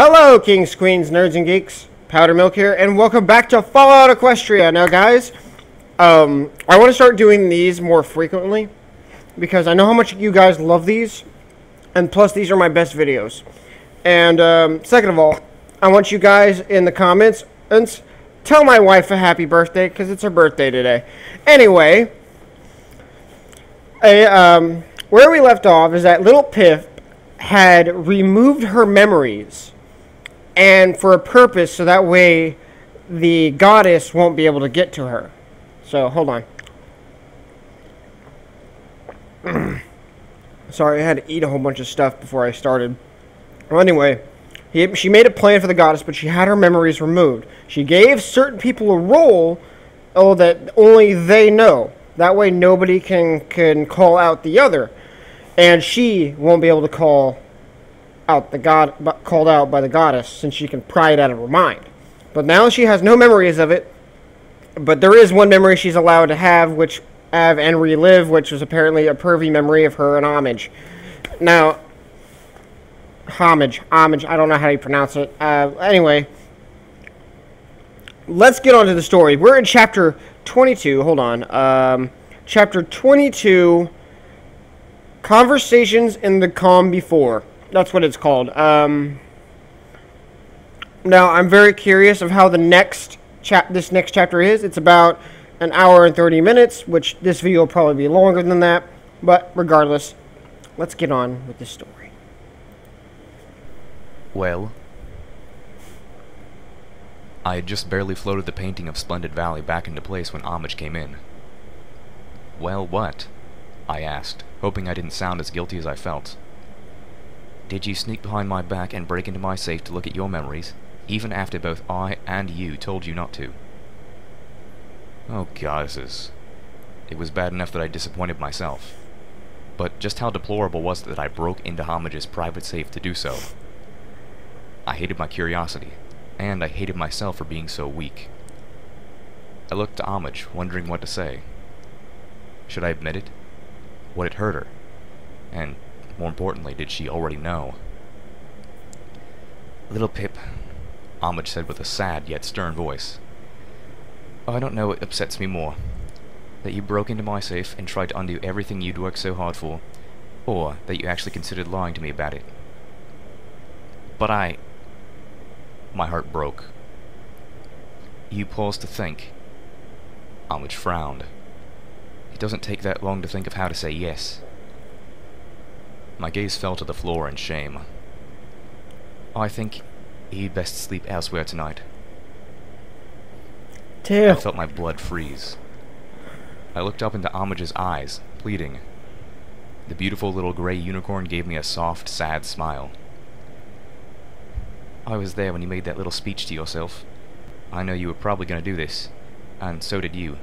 Hello, kings, queens, nerds, and geeks. Powder Milk here, and welcome back to Fallout Equestria. Now, guys, um, I want to start doing these more frequently because I know how much you guys love these, and plus, these are my best videos. And um, second of all, I want you guys in the comments and tell my wife a happy birthday because it's her birthday today. Anyway, um, where we left off is that little Pip had removed her memories and for a purpose so that way the goddess won't be able to get to her. So, hold on. Sorry, I had to eat a whole bunch of stuff before I started. Well, anyway, he, she made a plan for the goddess, but she had her memories removed. She gave certain people a role, oh, that only they know. That way, nobody can can call out the other, and she won't be able to call out the god called out by the goddess since she can pry it out of her mind. But now she has no memories of it. But there is one memory she's allowed to have, which have and relive, which was apparently a pervy memory of her and homage. Now, homage, homage. I don't know how you pronounce it. Uh, anyway, let's get on to the story. We're in chapter 22. Hold on. Um, chapter 22. Conversations in the calm before. That's what it's called. Um, now, I'm very curious of how the next chap this next chapter is. It's about an hour and 30 minutes, which this video will probably be longer than that. But regardless, let's get on with the story. Well, I had just barely floated the painting of Splendid Valley back into place when Homage came in. Well, what? I asked, hoping I didn't sound as guilty as I felt. Did you sneak behind my back and break into my safe to look at your memories, even after both I and you told you not to? Oh, goddesses. It was bad enough that I disappointed myself. But just how deplorable was it that I broke into Homage's private safe to do so? I hated my curiosity, and I hated myself for being so weak. I looked to Homage, wondering what to say. Should I admit it? Would it hurt her? And more importantly, did she already know? Little Pip, Homage said with a sad yet stern voice. Oh, I don't know what upsets me more. That you broke into my safe and tried to undo everything you'd worked so hard for, or that you actually considered lying to me about it. But I... My heart broke. You paused to think. Homage frowned. It doesn't take that long to think of how to say yes. My gaze fell to the floor in shame. I think he'd best sleep elsewhere tonight. Damn. I felt my blood freeze. I looked up into Homage's eyes, pleading. The beautiful little gray unicorn gave me a soft, sad smile. I was there when you made that little speech to yourself. I know you were probably going to do this, and so did you.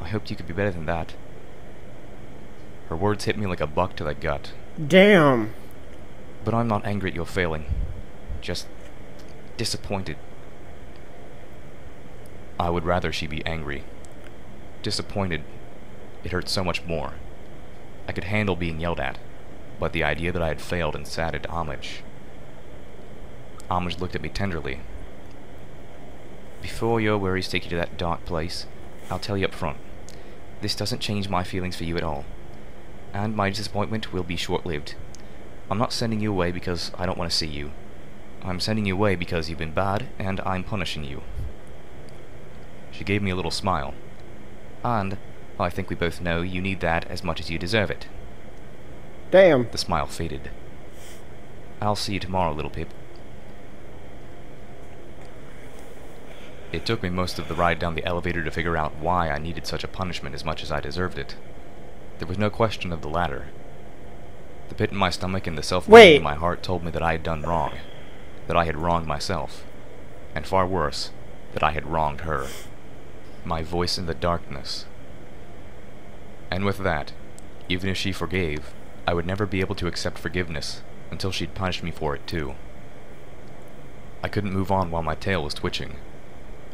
I hoped you could be better than that. Her words hit me like a buck to the gut. Damn. But I'm not angry at your failing. Just disappointed. I would rather she be angry. Disappointed, it hurt so much more. I could handle being yelled at, but the idea that I had failed and saddened Homage. Homage looked at me tenderly. Before your worries take you to that dark place, I'll tell you up front. This doesn't change my feelings for you at all and my disappointment will be short-lived. I'm not sending you away because I don't want to see you. I'm sending you away because you've been bad, and I'm punishing you. She gave me a little smile. And I think we both know you need that as much as you deserve it. Damn. The smile faded. I'll see you tomorrow, little Pip. It took me most of the ride down the elevator to figure out why I needed such a punishment as much as I deserved it. There was no question of the latter. The pit in my stomach and the self in my heart told me that I had done wrong, that I had wronged myself, and far worse, that I had wronged her. My voice in the darkness. And with that, even if she forgave, I would never be able to accept forgiveness until she'd punished me for it too. I couldn't move on while my tail was twitching.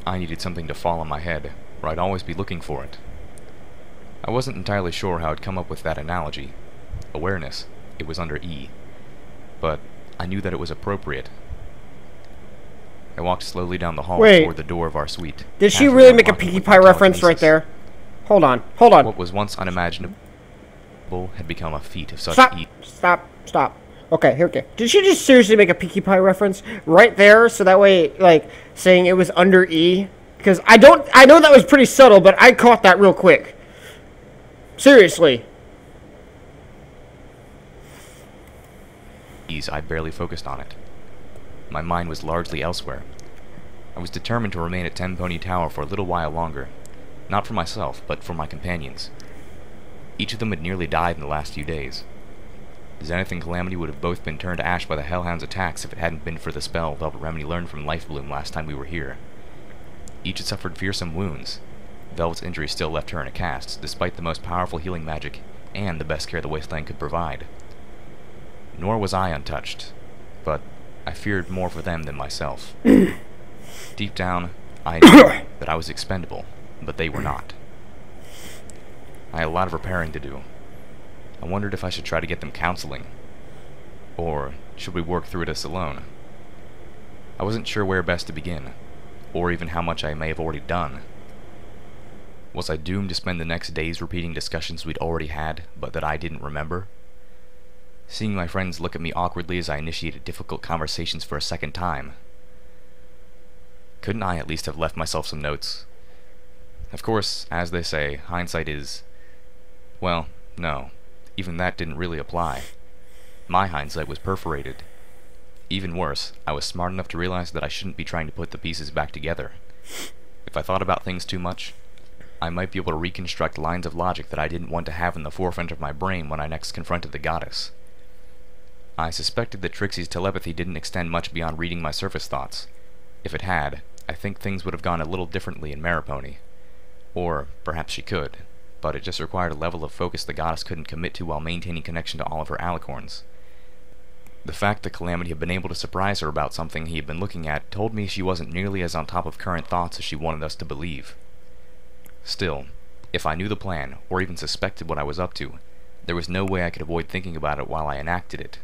I needed something to fall on my head, or I'd always be looking for it. I wasn't entirely sure how I'd come up with that analogy. Awareness, it was under E. But I knew that it was appropriate. I walked slowly down the hall Wait. toward the door of our suite. Did she really make a Pinkie Pie reference right there? Hold on, hold on. What was once unimaginable had become a feat of such Stop, ease. stop, stop. Okay, here we go. Did she just seriously make a Pinkie Pie reference right there? So that way, like, saying it was under E? Because I don't, I know that was pretty subtle, but I caught that real quick. Seriously. I barely focused on it. My mind was largely elsewhere. I was determined to remain at Ten Pony Tower for a little while longer. Not for myself, but for my companions. Each of them had nearly died in the last few days. Xenith and Calamity would have both been turned to ash by the Hellhound's attacks if it hadn't been for the spell Velvet Remedy learned from Life Bloom last time we were here. Each had suffered fearsome wounds. Velvet's injury still left her in a cast, despite the most powerful healing magic and the best care the Wasteland could provide. Nor was I untouched, but I feared more for them than myself. Deep down, I knew that I was expendable, but they were not. I had a lot of repairing to do. I wondered if I should try to get them counseling. Or should we work through this alone? I wasn't sure where best to begin, or even how much I may have already done. Was I doomed to spend the next days repeating discussions we'd already had, but that I didn't remember? Seeing my friends look at me awkwardly as I initiated difficult conversations for a second time. Couldn't I at least have left myself some notes? Of course, as they say, hindsight is... Well, no. Even that didn't really apply. My hindsight was perforated. Even worse, I was smart enough to realize that I shouldn't be trying to put the pieces back together. If I thought about things too much, I might be able to reconstruct lines of logic that I didn't want to have in the forefront of my brain when I next confronted the goddess. I suspected that Trixie's telepathy didn't extend much beyond reading my surface thoughts. If it had, I think things would have gone a little differently in Maripony. Or perhaps she could, but it just required a level of focus the goddess couldn't commit to while maintaining connection to all of her alicorns. The fact that Calamity had been able to surprise her about something he had been looking at told me she wasn't nearly as on top of current thoughts as she wanted us to believe. Still, if I knew the plan, or even suspected what I was up to, there was no way I could avoid thinking about it while I enacted it.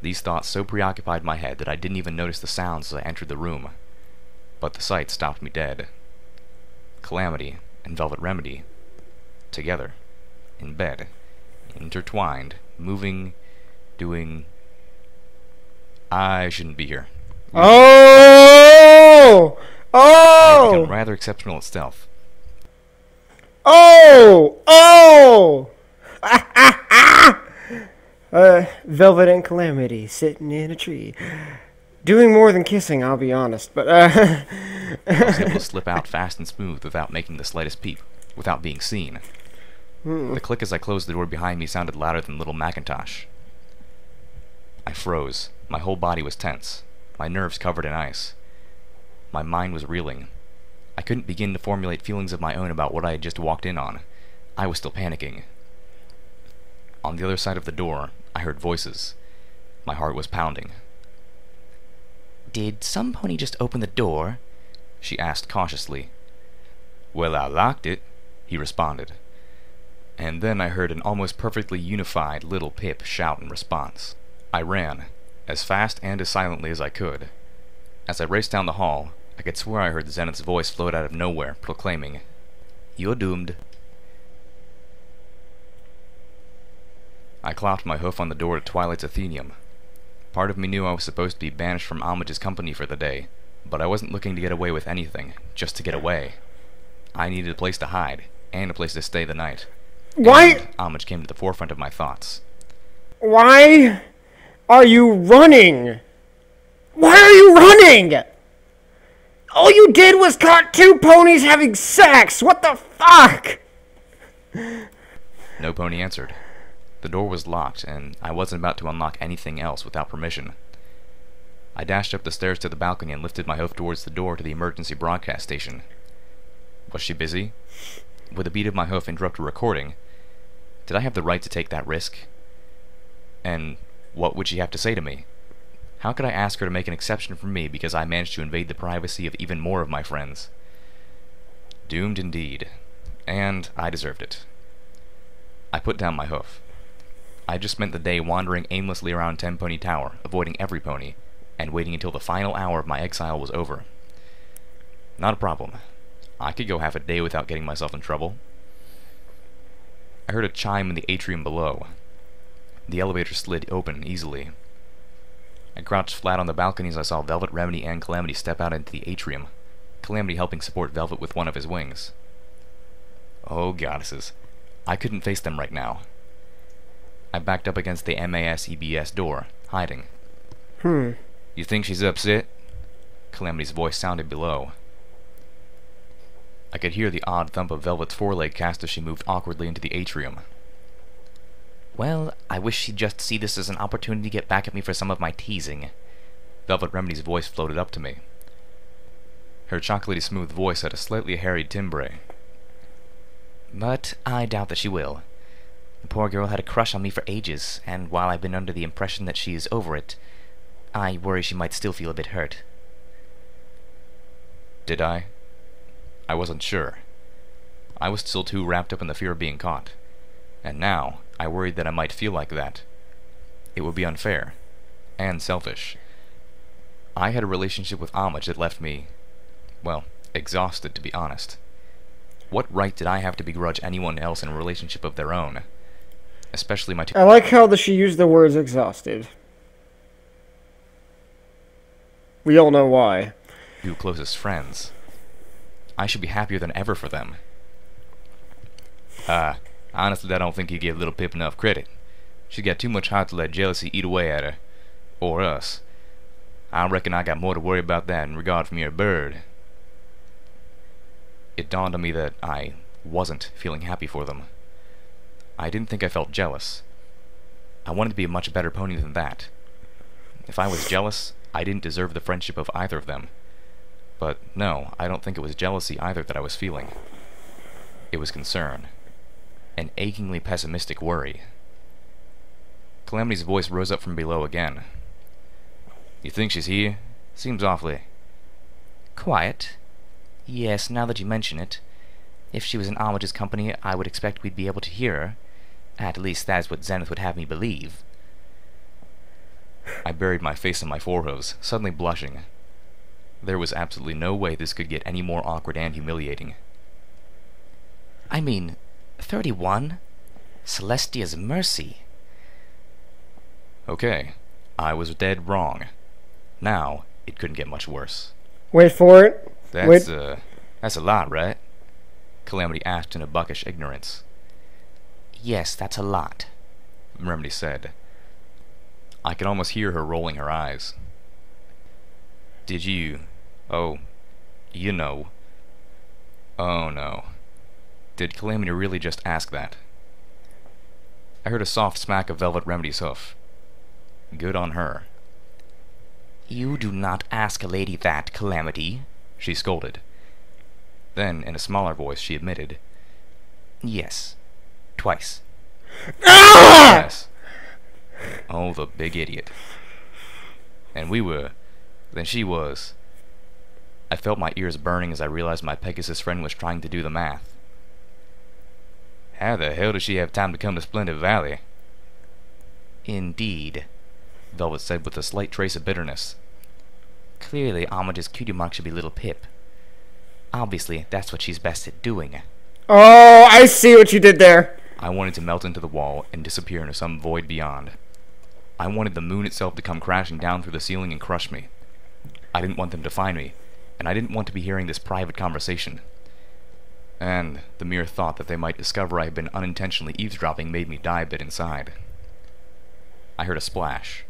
These thoughts so preoccupied my head that I didn't even notice the sounds as I entered the room. But the sight stopped me dead. Calamity and Velvet Remedy, together, in bed, intertwined, moving, doing... I shouldn't be here. Oh! Oh! I had become rather exceptional at stealth. Oh! Oh! uh, Velvet and Calamity sitting in a tree. Doing more than kissing, I'll be honest, but, uh. I was able to slip out fast and smooth without making the slightest peep, without being seen. The click as I closed the door behind me sounded louder than Little Macintosh. I froze. My whole body was tense, my nerves covered in ice. My mind was reeling. I couldn't begin to formulate feelings of my own about what I had just walked in on. I was still panicking. On the other side of the door, I heard voices. My heart was pounding. Did some pony just open the door? She asked cautiously. Well, I locked it, he responded. And then I heard an almost perfectly unified little Pip shout in response. I ran, as fast and as silently as I could. As I raced down the hall, I could swear I heard Xenith's voice float out of nowhere, proclaiming, You're doomed. I clapped my hoof on the door to Twilight's Athenaeum. Part of me knew I was supposed to be banished from Homage's company for the day, but I wasn't looking to get away with anything, just to get away. I needed a place to hide, and a place to stay the night. Why? And Homage came to the forefront of my thoughts. Why are you running? Why are you running? All you did was caught two ponies having sex. What the fuck? No pony answered. The door was locked, and I wasn't about to unlock anything else without permission. I dashed up the stairs to the balcony and lifted my hoof towards the door to the emergency broadcast station. Was she busy? Would the beat of my hoof interrupt a recording? Did I have the right to take that risk? And what would she have to say to me? How could I ask her to make an exception for me because I managed to invade the privacy of even more of my friends? Doomed indeed. And I deserved it. I put down my hoof. I just spent the day wandering aimlessly around Ten Pony Tower, avoiding every pony, and waiting until the final hour of my exile was over. Not a problem. I could go half a day without getting myself in trouble. I heard a chime in the atrium below. The elevator slid open easily. I crouched flat on the balcony as I saw Velvet, Remedy, and Calamity step out into the atrium, Calamity helping support Velvet with one of his wings. Oh, goddesses. I couldn't face them right now. I backed up against the MAS EBS door, hiding. Hmm. You think she's upset? Calamity's voice sounded below. I could hear the odd thump of Velvet's foreleg cast as she moved awkwardly into the atrium. Well, I wish she'd just see this as an opportunity to get back at me for some of my teasing. Velvet Remedy's voice floated up to me. Her chocolatey smooth voice had a slightly harried timbre. But I doubt that she will. The poor girl had a crush on me for ages, and while I've been under the impression that she is over it, I worry she might still feel a bit hurt. Did I? I wasn't sure. I was still too wrapped up in the fear of being caught. And now, I worried that I might feel like that. It would be unfair. And selfish. I had a relationship with Homage that left me, well, exhausted to be honest. What right did I have to begrudge anyone else in a relationship of their own? Especially my two- I like how the, she used the words exhausted. We all know why. two closest friends. I should be happier than ever for them. Uh, honestly, I don't think you give Little Pip enough credit. She's got too much heart to let jealousy eat away at her. Or us. I reckon I got more to worry about that in regard from your bird. It dawned on me that I wasn't feeling happy for them. I didn't think I felt jealous. I wanted to be a much better pony than that. If I was jealous, I didn't deserve the friendship of either of them. But no, I don't think it was jealousy either that I was feeling. It was concern. An achingly pessimistic worry. Calamity's voice rose up from below again. You think she's here? Seems awfully. Quiet. Yes, now that you mention it. If she was in Homage's company, I would expect we'd be able to hear her. At least that is what Xenith would have me believe. I buried my face in my forehoofs, suddenly blushing. There was absolutely no way this could get any more awkward and humiliating. I mean, 31? Celestia's mercy. Okay, I was dead wrong. Now, it couldn't get much worse. Wait for it. That's, Wait. uh, that's a lot, right? Calamity asked in a buckish ignorance. Yes, that's a lot. Remedy said. I could almost hear her rolling her eyes. Did you... Oh, you know... Oh no. Did Calamity really just ask that? I heard a soft smack of Velvet Remedy's hoof. Good on her. You do not ask a lady that, Calamity. She scolded. Then, in a smaller voice, she admitted, Yes. Twice. Ah! Yes. Oh, the big idiot. And we were. Then she was. I felt my ears burning as I realized my Pegasus friend was trying to do the math. How the hell does she have time to come to Splendid Valley? Indeed. Velvet said with a slight trace of bitterness. Clearly, Homage's cutie mark should be Little Pip. Obviously, that's what she's best at doing. Oh, I see what you did there. I wanted to melt into the wall and disappear into some void beyond. I wanted the moon itself to come crashing down through the ceiling and crush me. I didn't want them to find me, and I didn't want to be hearing this private conversation. And the mere thought that they might discover I had been unintentionally eavesdropping made me die a bit inside. I heard a splash.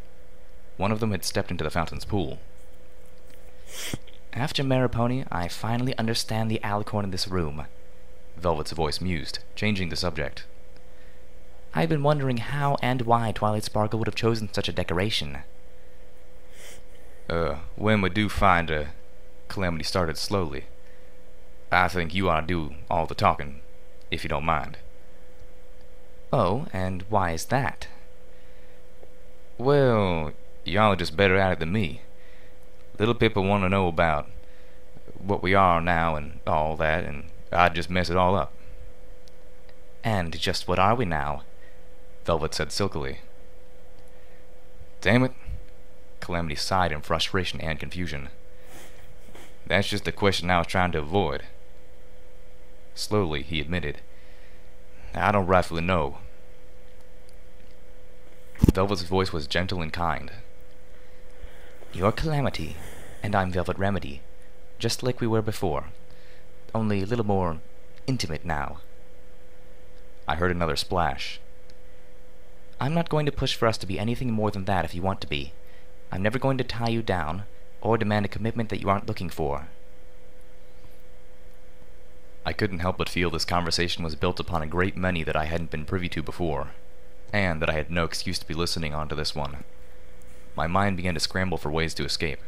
One of them had stepped into the fountain's pool. After Maripony, I finally understand the alicorn in this room. Velvet's voice mused, changing the subject. I've been wondering how and why Twilight Sparkle would have chosen such a decoration. Uh, when we do find her, Calamity started slowly. I think you ought to do all the talking, if you don't mind. Oh, and why is that? Well, y'all are just better at it than me. Little people want to know about what we are now and all that, and I'd just mess it all up. And just what are we now? Velvet said silkily. Damn it. Calamity sighed in frustration and confusion. That's just the question I was trying to avoid. Slowly, he admitted. I don't rightfully know. Velvet's voice was gentle and kind. You're Calamity, and I'm Velvet Remedy, just like we were before, only a little more intimate now. I heard another splash. I'm not going to push for us to be anything more than that if you want to be. I'm never going to tie you down, or demand a commitment that you aren't looking for. I couldn't help but feel this conversation was built upon a great many that I hadn't been privy to before, and that I had no excuse to be listening on to this one. My mind began to scramble for ways to escape.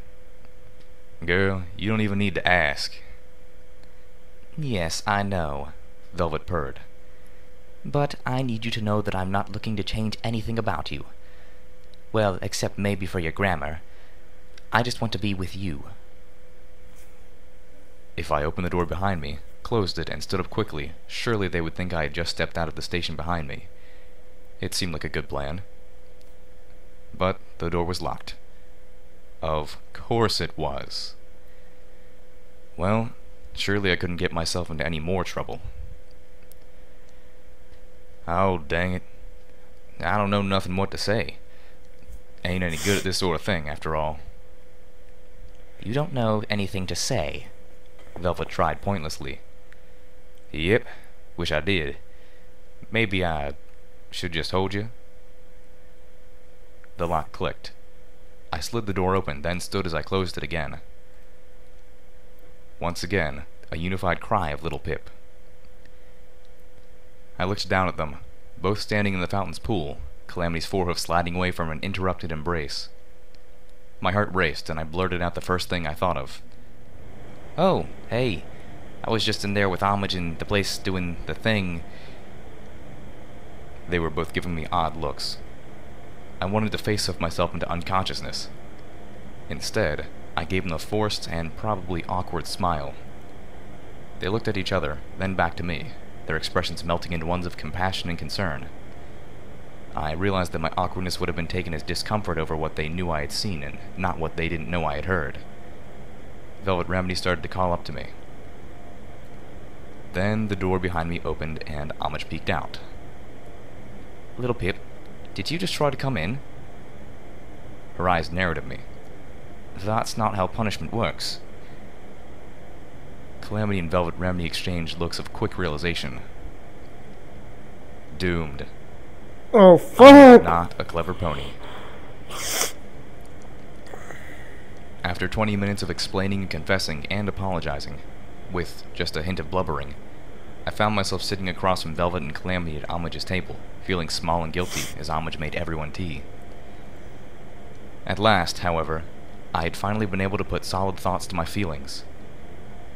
Girl, you don't even need to ask. Yes, I know, Velvet purred. But I need you to know that I'm not looking to change anything about you. Well, except maybe for your grammar. I just want to be with you. If I open the door behind me, closed it, and stood up quickly, surely they would think I had just stepped out of the station behind me. It seemed like a good plan. But the door was locked. Of course it was. Well, surely I couldn't get myself into any more trouble. Oh, dang it. I don't know nothing what to say. Ain't any good at this sort of thing, after all. You don't know anything to say. Velvet tried pointlessly. Yep, wish I did. Maybe I should just hold you? The lock clicked. I slid the door open, then stood as I closed it again. Once again, a unified cry of little Pip. I looked down at them, both standing in the fountain's pool, Calamity's forehoof sliding away from an interrupted embrace. My heart raced, and I blurted out the first thing I thought of. Oh, hey. I was just in there with Homage in the place doing the thing. They were both giving me odd looks. I wanted to face of myself into unconsciousness. Instead, I gave them a forced and probably awkward smile. They looked at each other, then back to me, their expressions melting into ones of compassion and concern. I realized that my awkwardness would have been taken as discomfort over what they knew I had seen and not what they didn't know I had heard. Velvet Remedy started to call up to me. Then the door behind me opened and Homage peeked out. Little Pip, did you just try to come in? Her eyes narrowed at me. That's not how punishment works. Calamity and Velvet Remedy exchanged looks of quick realization. Doomed. Oh, fuck! Not a clever pony. After 20 minutes of explaining and confessing and apologizing, with just a hint of blubbering, I found myself sitting across from Velvet and Calamity at Homage's table, feeling small and guilty as Homage made everyone tea. At last, however, I had finally been able to put solid thoughts to my feelings.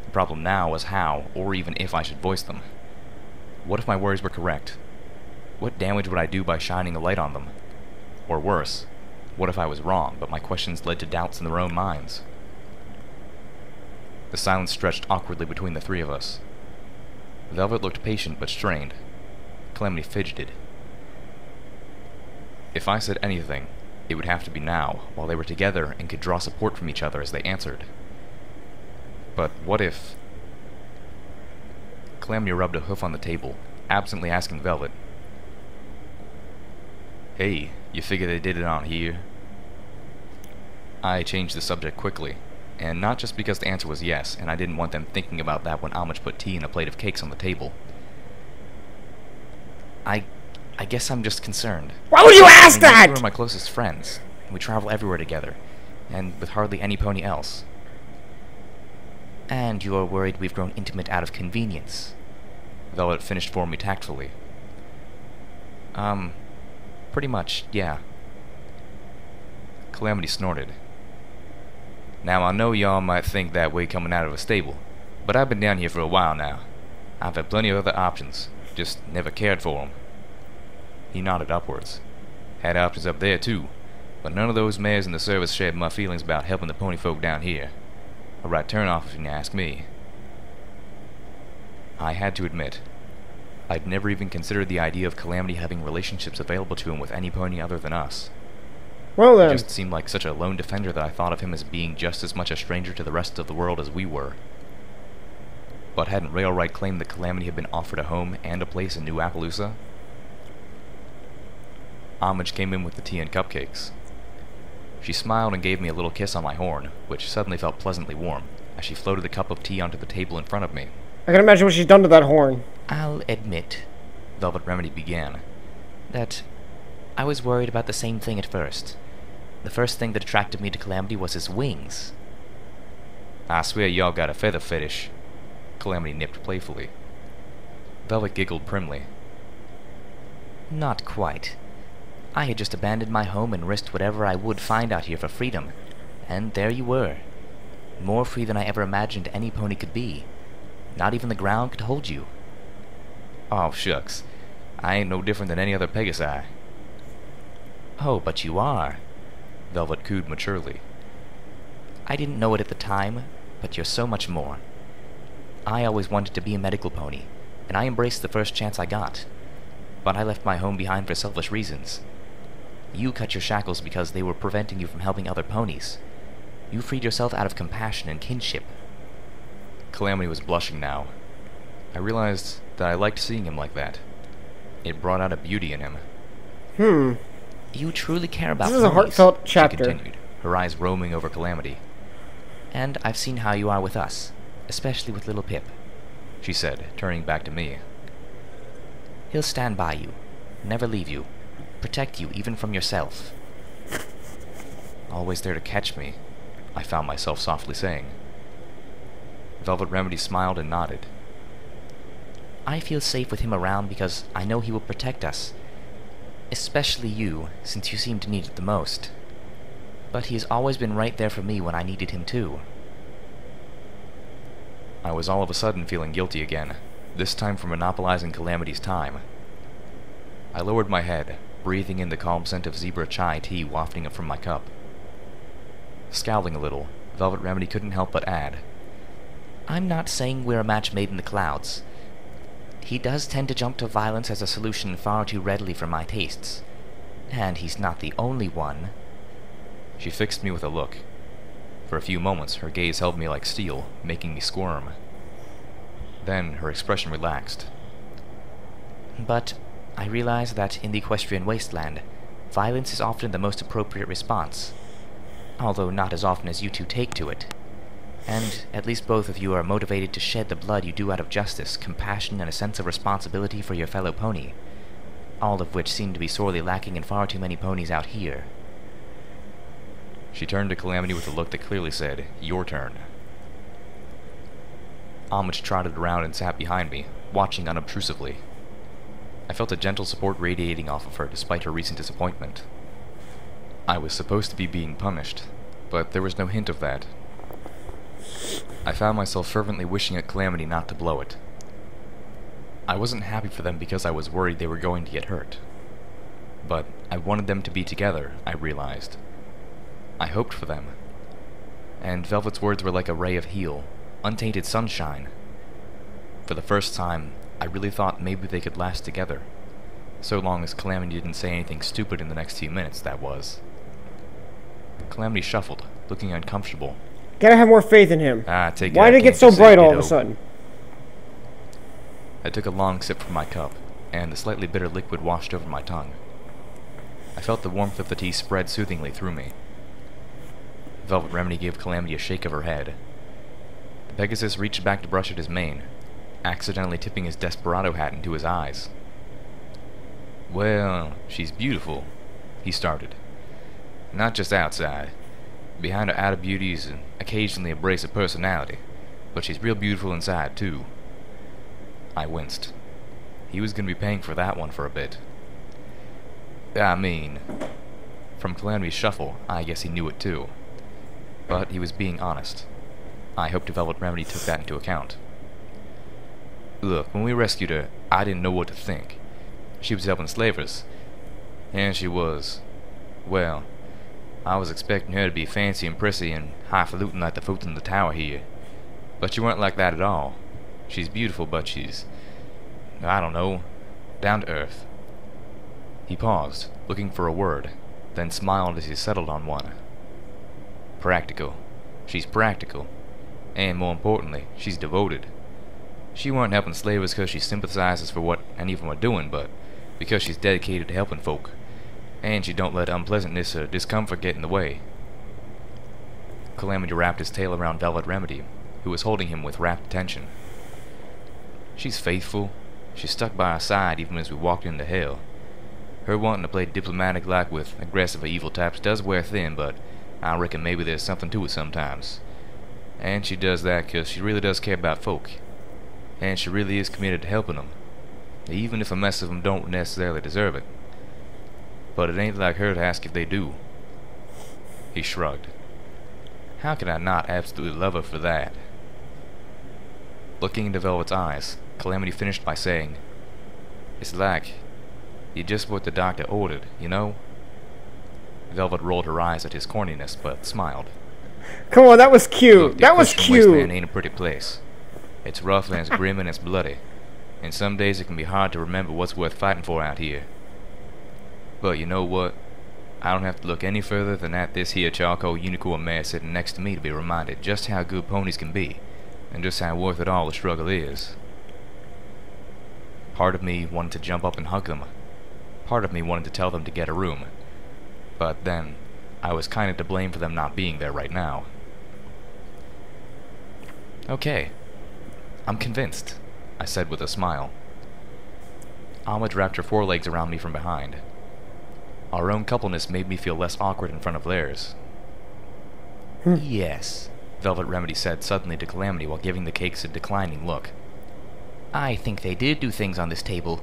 The problem now was how, or even if I should voice them. What if my worries were correct? What damage would I do by shining a light on them? Or worse, what if I was wrong, but my questions led to doubts in their own minds? The silence stretched awkwardly between the three of us. Velvet looked patient but strained. Calamity fidgeted. If I said anything, it would have to be now, while they were together and could draw support from each other as they answered. But what if... Calamity rubbed a hoof on the table, absently asking Velvet, Hey, you figure they did it on here? I changed the subject quickly, and not just because the answer was yes, and I didn't want them thinking about that when Homage put tea and a plate of cakes on the table. I... I guess I'm just concerned. Why would you ask I mean, that? You're my closest friends. We travel everywhere together, and with hardly any pony else. And you are worried we've grown intimate out of convenience. Velvet finished for me tactfully. Um, pretty much, yeah. Calamity snorted. Now I know y'all might think that way coming out of a stable, but I've been down here for a while now. I've had plenty of other options, just never cared for 'em. He nodded upwards. Had options up there too, but none of those mares in the service shared my feelings about helping the pony folk down here. A right turn-off if you ask me. I had to admit, I'd never even considered the idea of Calamity having relationships available to him with any pony other than us. Well then. He then, just seemed like such a lone defender that I thought of him as being just as much a stranger to the rest of the world as we were. But hadn't Railright claimed that Calamity had been offered a home and a place in New Appaloosa? Homage came in with the tea and cupcakes. She smiled and gave me a little kiss on my horn, which suddenly felt pleasantly warm, as she floated the cup of tea onto the table in front of me. I can imagine what she's done to that horn. I'll admit, Velvet Remedy began. that I was worried about the same thing at first. The first thing that attracted me to Calamity was his wings. I swear y'all got a feather fetish. Calamity nipped playfully. Velvet giggled primly. Not quite. I had just abandoned my home and risked whatever I would find out here for freedom. And there you were. More free than I ever imagined any pony could be. Not even the ground could hold you. Oh, shucks. I ain't no different than any other Pegasi. Oh, but you are. Velvet cooed maturely. I didn't know it at the time, but you're so much more. I always wanted to be a medical pony, and I embraced the first chance I got. But I left my home behind for selfish reasons. You cut your shackles because they were preventing you from helping other ponies. You freed yourself out of compassion and kinship. Calamity was blushing now. I realized that I liked seeing him like that. It brought out a beauty in him. Hmm. You truly care about This is a heartfelt heartfelt She continued, her eyes roaming over Calamity. and I've seen how you are with us, especially with little Pip. She said, turning back to me. He'll stand by you, never leave you, protect you even from yourself. Always there to catch me, I found myself softly saying. Velvet Remedy smiled and nodded. I feel safe with him around because I know he will protect us. Especially you, since you seem to need it the most. But he has always been right there for me when I needed him too. I was all of a sudden feeling guilty again, this time for monopolizing Calamity's time. I lowered my head, breathing in the calm scent of zebra chai tea wafting up from my cup. Scowling a little, Velvet Remedy couldn't help but add, I'm not saying we're a match made in the clouds. He does tend to jump to violence as a solution far too readily for my tastes. And he's not the only one. She fixed me with a look. For a few moments, her gaze held me like steel, making me squirm. Then her expression relaxed. But I realize that in the equestrian wasteland, violence is often the most appropriate response. Although not as often as you two take to it. And at least both of you are motivated to shed the blood you do out of justice, compassion, and a sense of responsibility for your fellow pony. All of which seem to be sorely lacking in far too many ponies out here. She turned to Calamity with a look that clearly said, Your turn. Homage trotted around and sat behind me, watching unobtrusively. I felt a gentle support radiating off of her despite her recent disappointment. I was supposed to be being punished, but there was no hint of that. I found myself fervently wishing at Calamity not to blow it. I wasn't happy for them because I was worried they were going to get hurt. But I wanted them to be together, I realized. I hoped for them. And Velvet's words were like a ray of heal, untainted sunshine. For the first time, I really thought maybe they could last together. So long as Calamity didn't say anything stupid in the next few minutes, that was. Calamity shuffled, looking uncomfortable. Gotta have more faith in him. Ah, take Why did it get so bright all of a sudden? I took a long sip from my cup, and the slightly bitter liquid washed over my tongue. I felt the warmth of the tea spread soothingly through me. Velvet Remedy gave Calamity a shake of her head. The Pegasus reached back to brush at his mane, accidentally tipping his desperado hat into his eyes. Well, she's beautiful, he started. Not just outside. Behind her outer beauties and occasionally a brace of personality, but she's real beautiful inside, too. I winced. He was going to be paying for that one for a bit. I mean, from Calamity's shuffle, I guess he knew it too. But he was being honest. I hoped Velvet Remedy took that into account. Look, when we rescued her, I didn't know what to think. She was helping slavers. And she was. Well, I was expecting her to be fancy and prissy and highfalutin like the folk in the tower here. But she weren't like that at all. She's beautiful, but she's. I don't know. Down to earth. He paused, looking for a word, then smiled as he settled on one. Practical. She's practical. And more importantly, she's devoted. She weren't helping slavers because she sympathizes for what any of them are doing, but because she's dedicated to helping folk. And she don't let unpleasantness or discomfort get in the way. Calamity wrapped his tail around Velvet Remedy, who was holding him with rapt attention. She's faithful. She stuck by our side even as we walked into hell. Her wanting to play diplomatic like with aggressive or evil types does wear thin, but I reckon maybe there's something to it sometimes. And she does that 'cause she really does care about folk. And she really is committed to helping them, even if a mess of them don't necessarily deserve it. But it ain't like her to ask if they do. He shrugged. How could I not absolutely love her for that? Looking into Velvet's eyes, Calamity finished by saying, It's like, you just what the doctor ordered, you know? Velvet rolled her eyes at his corniness, but smiled. Come on, that was cute. Look, that was cute. wasteland ain't a pretty place. It's rough and it's grim and it's bloody. And some days it can be hard to remember what's worth fighting for out here. But you know what? I don't have to look any further than at this here charcoal unicorn mare sitting next to me to be reminded just how good ponies can be, and just how worth it all the struggle is. Part of me wanted to jump up and hug them. Part of me wanted to tell them to get a room. But then, I was kinda to blame for them not being there right now. Okay. I'm convinced, I said with a smile. Homage wrapped her forelegs around me from behind. Our own coupleness made me feel less awkward in front of theirs. Hmm. yes, Velvet Remedy said suddenly to Calamity while giving the cakes a declining look. I think they did do things on this table.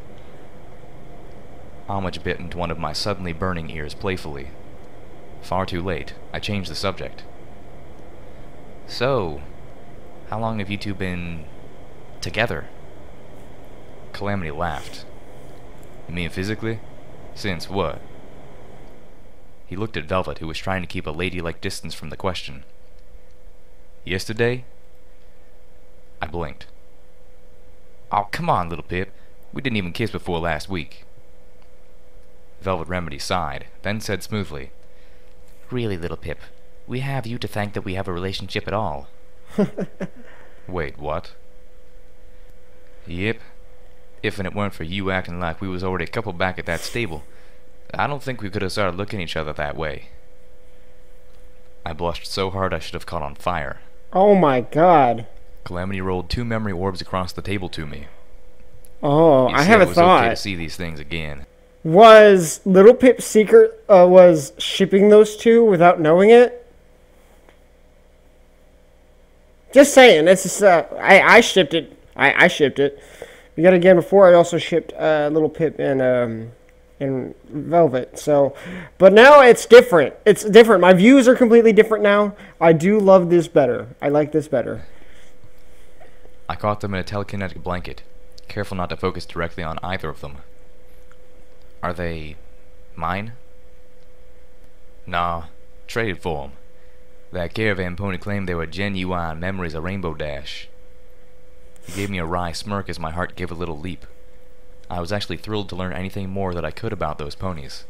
Homage bit into one of my suddenly burning ears playfully. Far too late, I changed the subject. So, how long have you two been together? Calamity laughed. You mean physically? Since what? He looked at Velvet, who was trying to keep a ladylike distance from the question. Yesterday? I blinked. Oh, come on, little Pip. We didn't even kiss before last week. Velvet Remedy sighed, then said smoothly, Really, little Pip, we have you to thank that we have a relationship at all. Wait, what? Yep. If and it weren't for you acting like we was already a couple back at that stable, I don't think we could have started looking at each other that way. I blushed so hard I should have caught on fire. Oh my god. Calamity rolled two memory orbs across the table to me. Oh, I have a was okay to thought. see these things again. Was Little Pip's secret uh, was shipping those two without knowing it? Just saying. It's just, uh, I I shipped it. I I shipped it. You got again before. I also shipped uh, Little Pip and um and Velvet. So, but now it's different. It's different. My views are completely different now. I do love this better. I like this better. I caught them in a telekinetic blanket, careful not to focus directly on either of them. Are they mine? Nah, traded for 'em. That caravan pony claimed they were genuine memories of Rainbow Dash. He gave me a wry smirk as my heart gave a little leap. I was actually thrilled to learn anything more that I could about those ponies.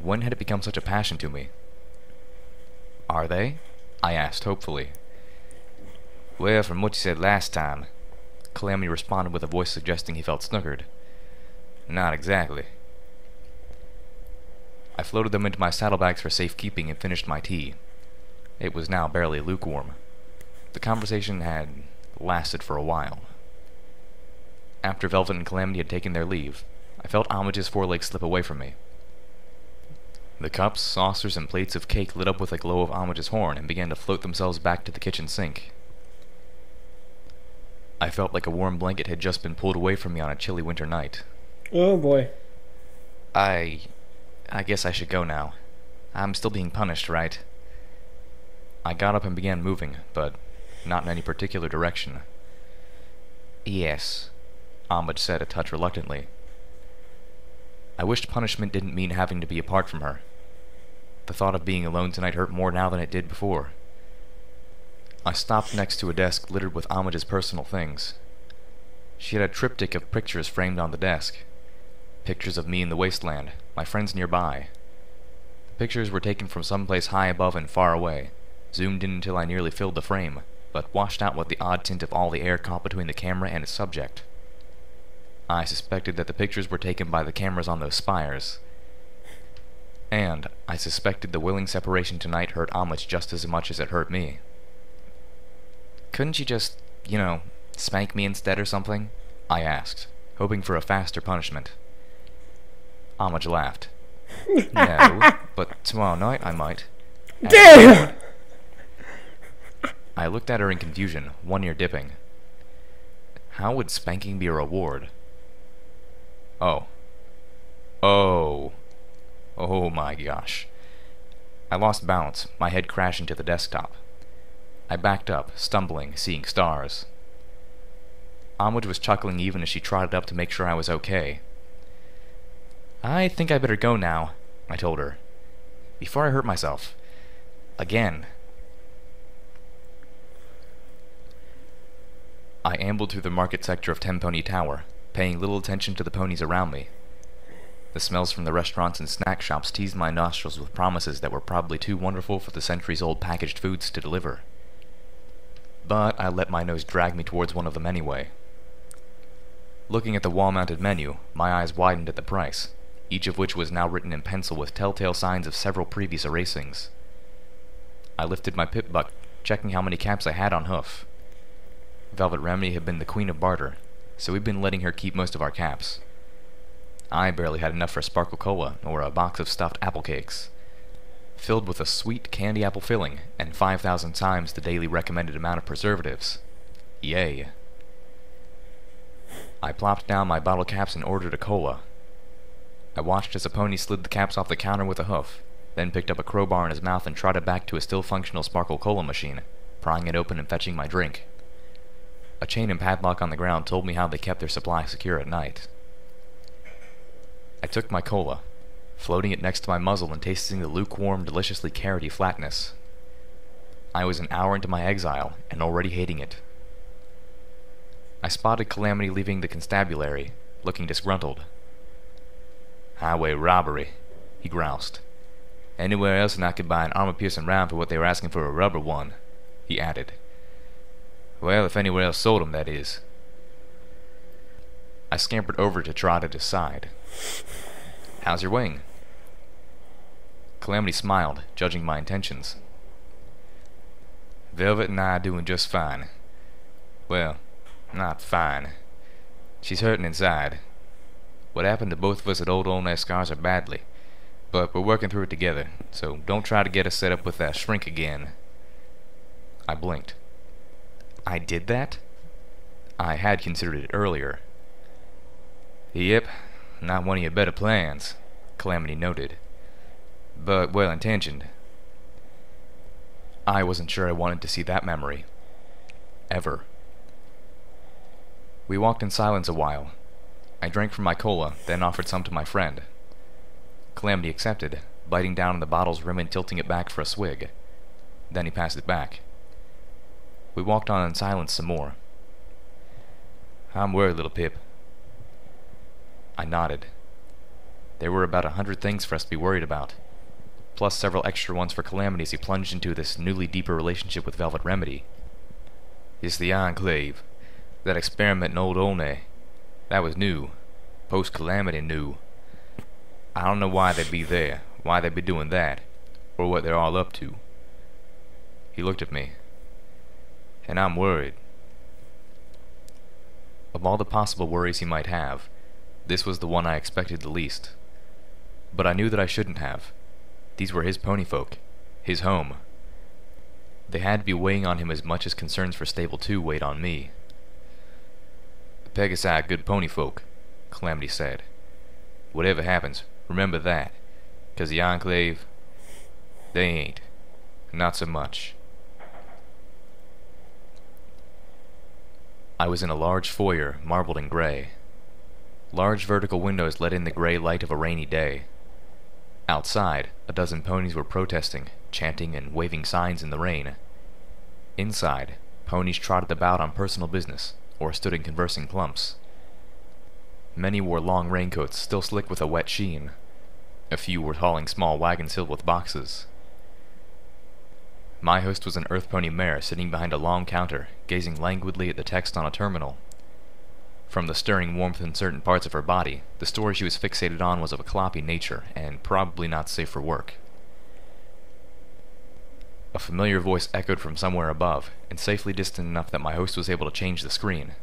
When had it become such a passion to me? Are they? I asked hopefully. Well, from what you said last time, Calamity responded with a voice suggesting he felt snookered. Not exactly. I floated them into my saddlebags for safekeeping and finished my tea. It was now barely lukewarm. The conversation had lasted for a while. After Velvet and Calamity had taken their leave, I felt Homage's forelegs slip away from me. The cups, saucers, and plates of cake lit up with a glow of Homage's horn and began to float themselves back to the kitchen sink. I felt like a warm blanket had just been pulled away from me on a chilly winter night. Oh boy. I... I guess I should go now. I'm still being punished, right? I got up and began moving, but not in any particular direction. Yes, Homage said a touch reluctantly. I wished punishment didn't mean having to be apart from her. The thought of being alone tonight hurt more now than it did before. I stopped next to a desk littered with Homage's personal things. She had a triptych of pictures framed on the desk. Pictures of me in the wasteland, my friends nearby. The pictures were taken from someplace high above and far away, zoomed in until I nearly filled the frame, but washed out with the odd tint of all the air caught between the camera and its subject. I suspected that the pictures were taken by the cameras on those spires. And I suspected the willing separation tonight hurt Homage just as much as it hurt me. Couldn't you just, you know, spank me instead or something? I asked, hoping for a faster punishment. Homage laughed. no, but tomorrow night I might. Damn! I looked at her in confusion, one ear dipping. How would spanking be a reward? Oh. Oh. Oh my gosh. I lost balance, my head crashed into the desktop. I backed up, stumbling, seeing stars. Amwood was chuckling even as she trotted up to make sure I was okay. I think I better go now, I told her. Before I hurt myself. Again. I ambled through the market sector of Tenpony Tower, paying little attention to the ponies around me. The smells from the restaurants and snack shops teased my nostrils with promises that were probably too wonderful for the centuries-old packaged foods to deliver. But I let my nose drag me towards one of them anyway. Looking at the wall-mounted menu, my eyes widened at the price, each of which was now written in pencil with telltale signs of several previous erasings. I lifted my pip buck, checking how many caps I had on hoof. Velvet Remedy had been the queen of barter, so we've been letting her keep most of our caps. I barely had enough for a Sparkle Cola or a box of stuffed apple cakes. Filled with a sweet candy apple filling and 5,000 times the daily recommended amount of preservatives. Yay. I plopped down my bottle caps and ordered a cola. I watched as a pony slid the caps off the counter with a hoof, then picked up a crowbar in his mouth and trotted back to a still functional Sparkle Cola machine, prying it open and fetching my drink. A chain and padlock on the ground told me how they kept their supply secure at night. I took my cola, floating it next to my muzzle and tasting the lukewarm, deliciously carroty flatness. I was an hour into my exile and already hating it. I spotted Calamity leaving the constabulary, looking disgruntled. Highway robbery, he groused. Anywhere else and I could buy an armor-piercing round for what they were asking for a rubber one, he added. Well, if anywhere else sold sold 'em, that is. I scampered over to Trot to decide. How's your wing? Calamity smiled, judging my intentions. Velvet and I are doing just fine. Well, not fine. She's hurting inside. What happened to both of us at Old Olney scars are badly. But we're working through it together, so don't try to get us set up with that shrink again. I blinked. I did that? I had considered it earlier. Yep, not one of your better plans, Calamity noted. But well intentioned. I wasn't sure I wanted to see that memory. Ever. We walked in silence a while. I drank from my cola, then offered some to my friend. Calamity accepted, biting down on the bottle's rim and tilting it back for a swig. Then he passed it back. We walked on in silence some more. I'm worried, little Pip. I nodded. There were about a hundred things for us to be worried about, plus several extra ones for calamities he plunged into this newly deeper relationship with Velvet Remedy. It's the Enclave. That experiment in Old Olney. That was new. Post-Calamity new. I don't know why they'd be there, why they'd be doing that, or what they're all up to. He looked at me. And I'm worried. Of all the possible worries he might have, this was the one I expected the least. But I knew that I shouldn't have. These were his pony folk, his home. They had to be weighing on him as much as concerns for Stable 2 weighed on me. Pegasi good pony folk, Calamity said. Whatever happens, remember that, 'cause the Enclave, they ain't. Not so much. I was in a large foyer, marbled in gray. Large vertical windows let in the gray light of a rainy day. Outside, a dozen ponies were protesting, chanting and waving signs in the rain. Inside, ponies trotted about on personal business, or stood in conversing clumps. Many wore long raincoats, still slick with a wet sheen. A few were hauling small wagons filled with boxes. My host was an earth pony mare sitting behind a long counter, gazing languidly at the text on a terminal. From the stirring warmth in certain parts of her body, the story she was fixated on was of a cloppy nature, and probably not safe for work. A familiar voice echoed from somewhere above, and safely distant enough that my host was able to change the screen,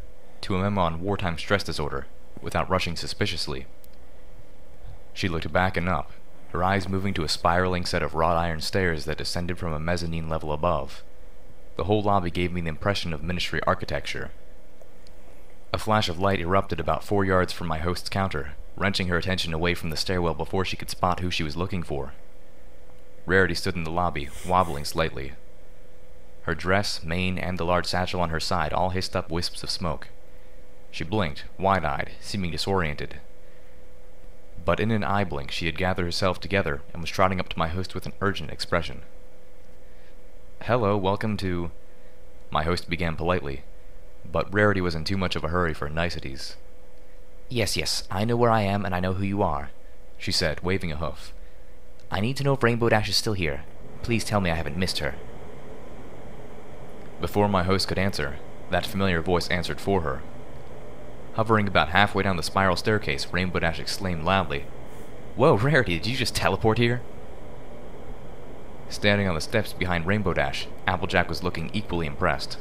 to a memo on wartime stress disorder, without rushing suspiciously. She looked back and up, her eyes moving to a spiraling set of wrought iron stairs that descended from a mezzanine level above. The whole lobby gave me the impression of ministry architecture. A flash of light erupted about four yards from my host's counter, wrenching her attention away from the stairwell before she could spot who she was looking for. Rarity stood in the lobby, wobbling slightly. Her dress, mane, and the large satchel on her side all hissed up wisps of smoke. She blinked, wide-eyed, seeming disoriented. But in an eye blink she had gathered herself together and was trotting up to my host with an urgent expression. Hello, welcome to... My host began politely, but Rarity was in too much of a hurry for niceties. Yes, yes, I know where I am and I know who you are, she said, waving a hoof. I need to know if Rainbow Dash is still here. Please tell me I haven't missed her. Before my host could answer, that familiar voice answered for her. Hovering about halfway down the spiral staircase, Rainbow Dash exclaimed loudly, Whoa, Rarity, did you just teleport here? Standing on the steps behind Rainbow Dash, Applejack was looking equally impressed.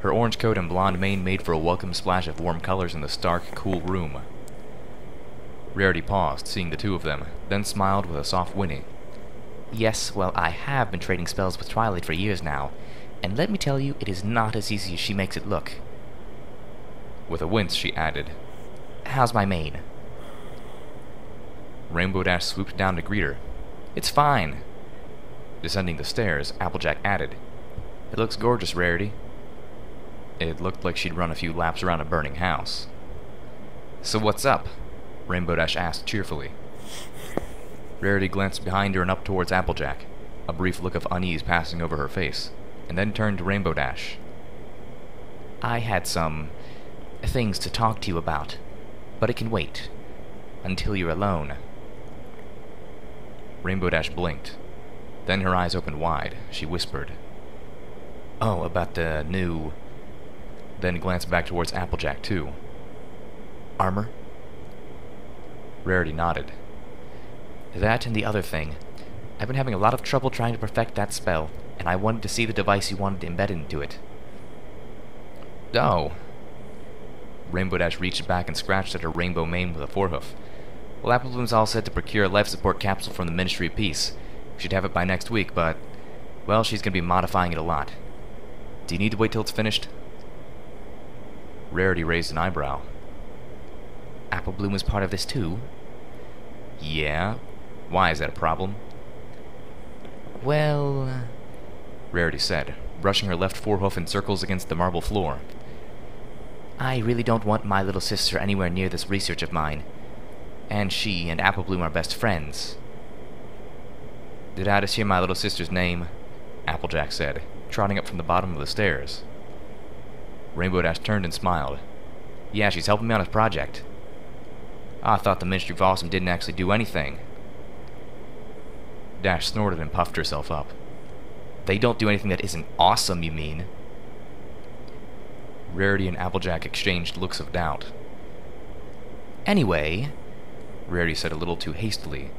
Her orange coat and blonde mane made for a welcome splash of warm colors in the stark, cool room. Rarity paused, seeing the two of them, then smiled with a soft whinny. Yes, well, I have been trading spells with Twilight for years now, and let me tell you, it is not as easy as she makes it look. With a wince, she added, How's my mane? Rainbow Dash swooped down to greet her. It's fine. Descending the stairs, Applejack added, It looks gorgeous, Rarity. It looked like she'd run a few laps around a burning house. So what's up? Rainbow Dash asked cheerfully. Rarity glanced behind her and up towards Applejack, a brief look of unease passing over her face, and then turned to Rainbow Dash. I had some things to talk to you about, but it can wait until you're alone. Rainbow Dash blinked. Then her eyes opened wide. She whispered, Oh, about the new... Then glanced back towards Applejack, too. Armor? Rarity nodded. That and the other thing. I've been having a lot of trouble trying to perfect that spell, and I wanted to see the device you wanted embedded into it. Oh. Rainbow Dash reached back and scratched at her rainbow mane with a forehoof. Well, Apple Bloom's all set to procure a life support capsule from the Ministry of Peace. We should have it by next week, but, well, she's going to be modifying it a lot. Do you need to wait till it's finished? Rarity raised an eyebrow. Apple Bloom is part of this too? Yeah? Why, is that a problem? Well... Uh, Rarity said, brushing her left forehoof in circles against the marble floor. I really don't want my little sister anywhere near this research of mine. And she and Apple Bloom are best friends. Did I just hear my little sister's name? Applejack said, trotting up from the bottom of the stairs. Rainbow Dash turned and smiled. Yeah, she's helping me on this project. I thought the Ministry of Awesome didn't actually do anything. Dash snorted and puffed herself up. They don't do anything that isn't awesome, you mean? Rarity and Applejack exchanged looks of doubt. Anyway, Rarity said a little too hastily,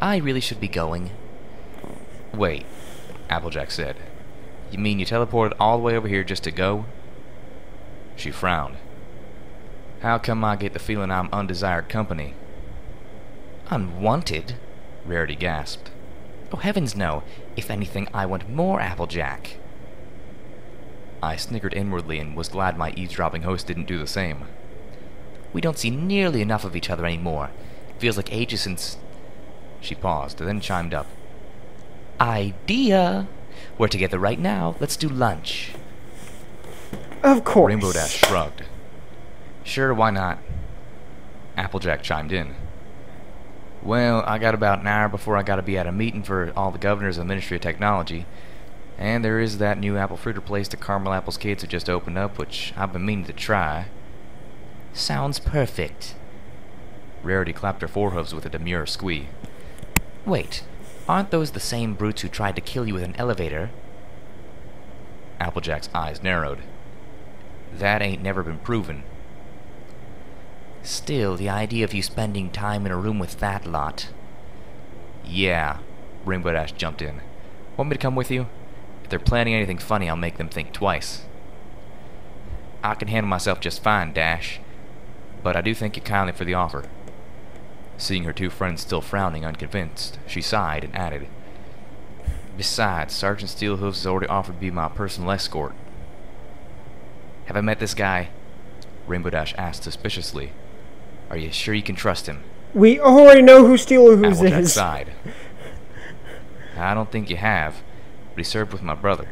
I really should be going. Wait, Applejack said. You mean you teleported all the way over here just to go? She frowned. How come I get the feeling I'm undesired company? Unwanted? Rarity gasped. Oh, heavens no. If anything, I want more Applejack. I snickered inwardly and was glad my eavesdropping host didn't do the same. We don't see nearly enough of each other anymore. It feels like ages since... She paused, then chimed up. Idea! We're together right now. Let's do lunch. Of course. Rainbow Dash shrugged. Sure, why not? Applejack chimed in. Well, I got about an hour before I gotta be at a meeting for all the governors of the Ministry of Technology. And there is that new apple fritter place that Caramel Apple's kids have just opened up, which I've been meaning to try. Sounds perfect. Rarity clapped her forehooves with a demure squee. Wait, aren't those the same brutes who tried to kill you with an elevator? Applejack's eyes narrowed. That ain't never been proven. Still, the idea of you spending time in a room with that lot. Yeah, Rainbow Dash jumped in. Want me to come with you? If they're planning anything funny, I'll make them think twice. I can handle myself just fine, Dash. But I do thank you kindly for the offer. Seeing her two friends still frowning unconvinced, she sighed and added, Besides, Sergeant Steelhooves has already offered to be my personal escort. Have I met this guy? Rainbow Dash asked suspiciously. Are you sure you can trust him? We already know who Steelhooves is. sighed. I don't think you have, but he served with my brother.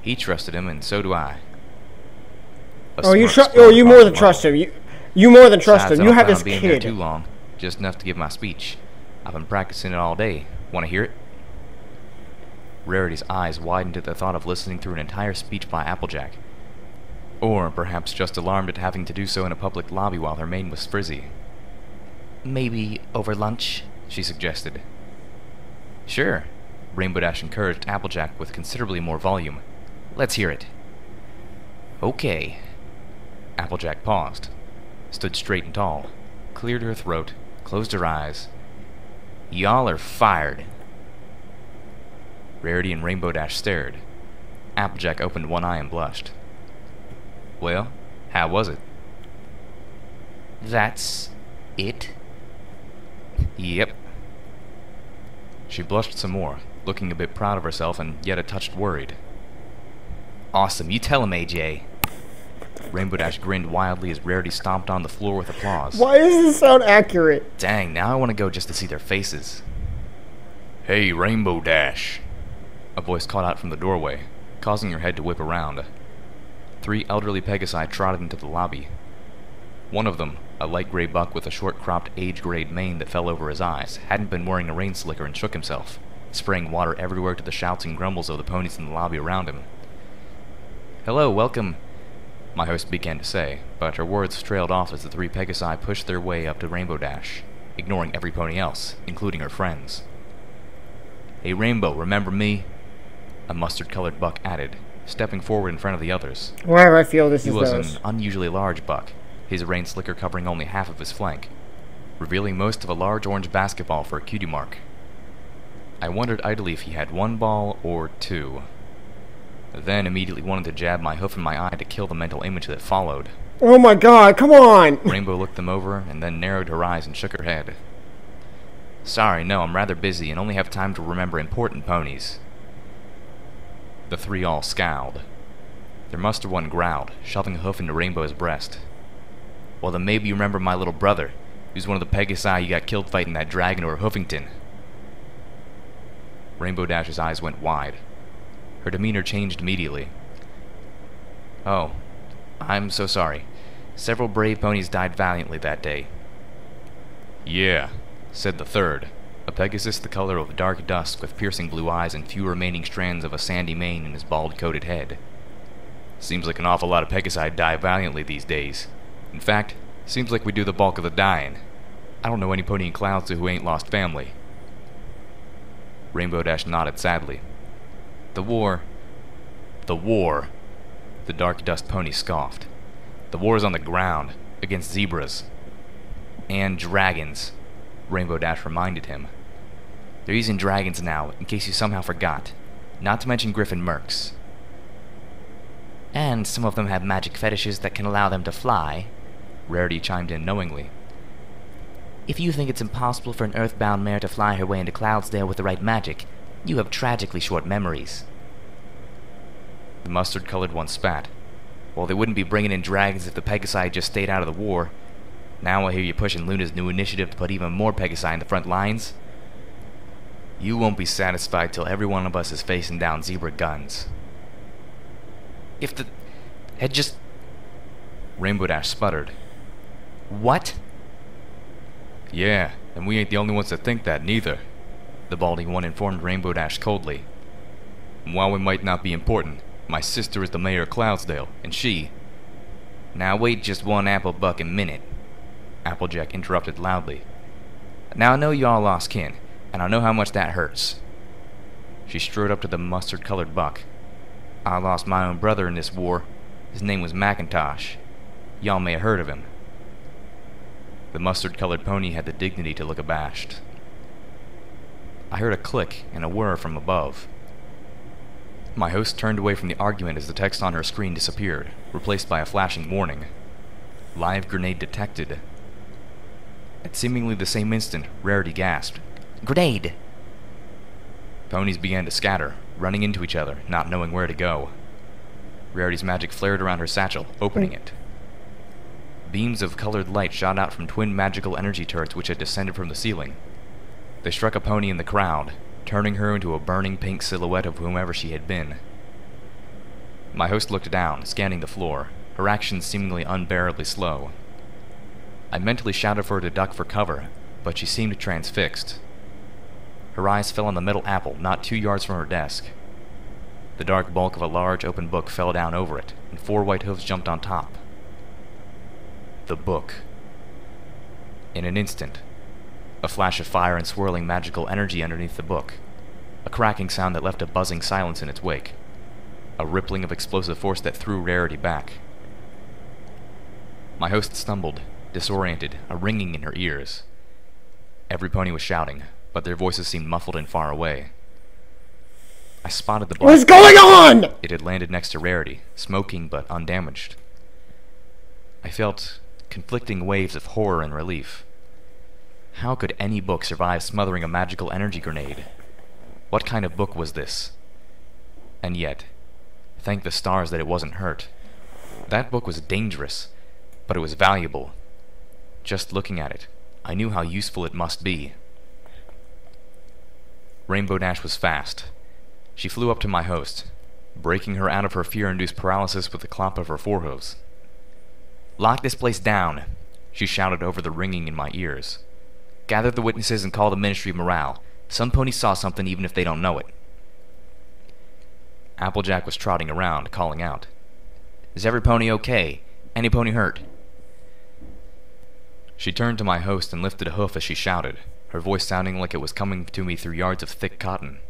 He trusted him, and so do I. A Oh, you spilled oh, you more than trust him. You, you more than trust Besides, him. You have this being kid. too long, just enough to give my speech. I've been practicing it all day. Want to hear it? Rarity's eyes widened at the thought of listening through an entire speech by Applejack. Or perhaps just alarmed at having to do so in a public lobby while her mane was frizzy. Maybe over lunch? She suggested. Sure. Rainbow Dash encouraged Applejack with considerably more volume. Let's hear it. Okay. Applejack paused, stood straight and tall, cleared her throat, closed her eyes. Y'all are fired. Rarity and Rainbow Dash stared. Applejack opened one eye and blushed. Well, how was it? That's it? Yep. She blushed some more, looking a bit proud of herself and yet a touch worried. Awesome, you tell him, AJ. Rainbow Dash grinned wildly as Rarity stomped on the floor with applause. Why does this sound accurate? Dang, now I want to go just to see their faces. Hey, Rainbow Dash. A voice called out from the doorway, causing her head to whip around. Three elderly Pegasi trotted into the lobby. One of them, a light gray buck with a short cropped age grade mane that fell over his eyes, hadn't been wearing a rain slicker and shook himself, spraying water everywhere to the shouts and grumbles of the ponies in the lobby around him. Hello, welcome, my host began to say, but her words trailed off as the three Pegasi pushed their way up to Rainbow Dash, ignoring every pony else, including her friends. Hey Rainbow, remember me? A mustard-colored buck added, stepping forward in front of the others. Why do I feel this is He was those? an unusually large buck, his rain slicker covering only half of his flank, revealing most of a large orange basketball for a cutie mark. I wondered idly if he had one ball or two. Then immediately wanted to jab my hoof in my eye to kill the mental image that followed. Oh my god, come on! Rainbow looked them over and then narrowed her eyes and shook her head. Sorry, no, I'm rather busy and only have time to remember important ponies. The three all scowled. Their muster one growled, shoving a hoof into Rainbow's breast. Well, then maybe you remember my little brother. He was one of the Pegasi you got killed fighting that dragon over Hoofington. Rainbow Dash's eyes went wide. Her demeanor changed immediately. Oh, I'm so sorry. Several brave ponies died valiantly that day. Yeah, said the third, a Pegasus the color of dark dusk with piercing blue eyes and few remaining strands of a sandy mane in his bald-coated head. Seems like an awful lot of Pegasi die valiantly these days. In fact, seems like we do the bulk of the dying. I don't know any pony in Cloudsdale who ain't lost family. Rainbow Dash nodded sadly. The war. The war. The dark dust pony scoffed. The war is on the ground, against zebras. And dragons, Rainbow Dash reminded him. They're using dragons now, in case you somehow forgot. Not to mention Griffin Mercs. And some of them have magic fetishes that can allow them to fly. Rarity chimed in knowingly. If you think it's impossible for an earthbound mare to fly her way into Cloudsdale with the right magic, you have tragically short memories. The mustard-colored one spat. Well, they wouldn't be bringing in dragons if the Pegasi had just stayed out of the war. Now I hear you pushing Luna's new initiative to put even more Pegasi in the front lines. You won't be satisfied till every one of us is facing down zebra guns. If the had just Rainbow Dash sputtered. What? Yeah, and we ain't the only ones that think that, neither. The balding one informed Rainbow Dash coldly. And while we might not be important, my sister is the mayor of Cloudsdale, and she... Now wait just one apple buck a minute. Applejack interrupted loudly. Now I know you all lost kin, and I know how much that hurts. She strode up to the mustard colored buck. I lost my own brother in this war. His name was Macintosh. Y'all may have heard of him. The mustard colored pony had the dignity to look abashed. I heard a click and a whir from above. My host turned away from the argument as the text on her screen disappeared, replaced by a flashing warning. Live grenade detected. At seemingly the same instant, Rarity gasped. Grenade! Ponies began to scatter, running into each other, not knowing where to go. Rarity's magic flared around her satchel, opening hmm. it. Beams of colored light shot out from twin magical energy turrets which had descended from the ceiling. They struck a pony in the crowd, turning her into a burning pink silhouette of whomever she had been. My host looked down, scanning the floor, her actions seemingly unbearably slow. I mentally shouted for her to duck for cover, but she seemed transfixed. Her eyes fell on the metal apple not two yards from her desk. The dark bulk of a large open book fell down over it, and four white hooves jumped on top. The book. In an instant, a flash of fire and swirling magical energy underneath the book, a cracking sound that left a buzzing silence in its wake, a rippling of explosive force that threw Rarity back. My host stumbled, disoriented, a ringing in her ears. Every pony was shouting, but their voices seemed muffled and far away. I spotted the book What is black. going on? It had landed next to Rarity, smoking but undamaged. I felt conflicting waves of horror and relief. How could any book survive smothering a magical energy grenade? What kind of book was this? And yet, thank the stars that it wasn't hurt. That book was dangerous, but it was valuable. Just looking at it, I knew how useful it must be. Rainbow Dash was fast. She flew up to my host, breaking her out of her fear-induced paralysis with the clop of her forehooves. Lock this place down, she shouted over the ringing in my ears. Gather the witnesses and call the Ministry of Morale. Some ponies saw something even if they don't know it. Applejack was trotting around, calling out. Is every pony okay? Any pony hurt? She turned to my host and lifted a hoof as she shouted, her voice sounding like it was coming to me through yards of thick cotton.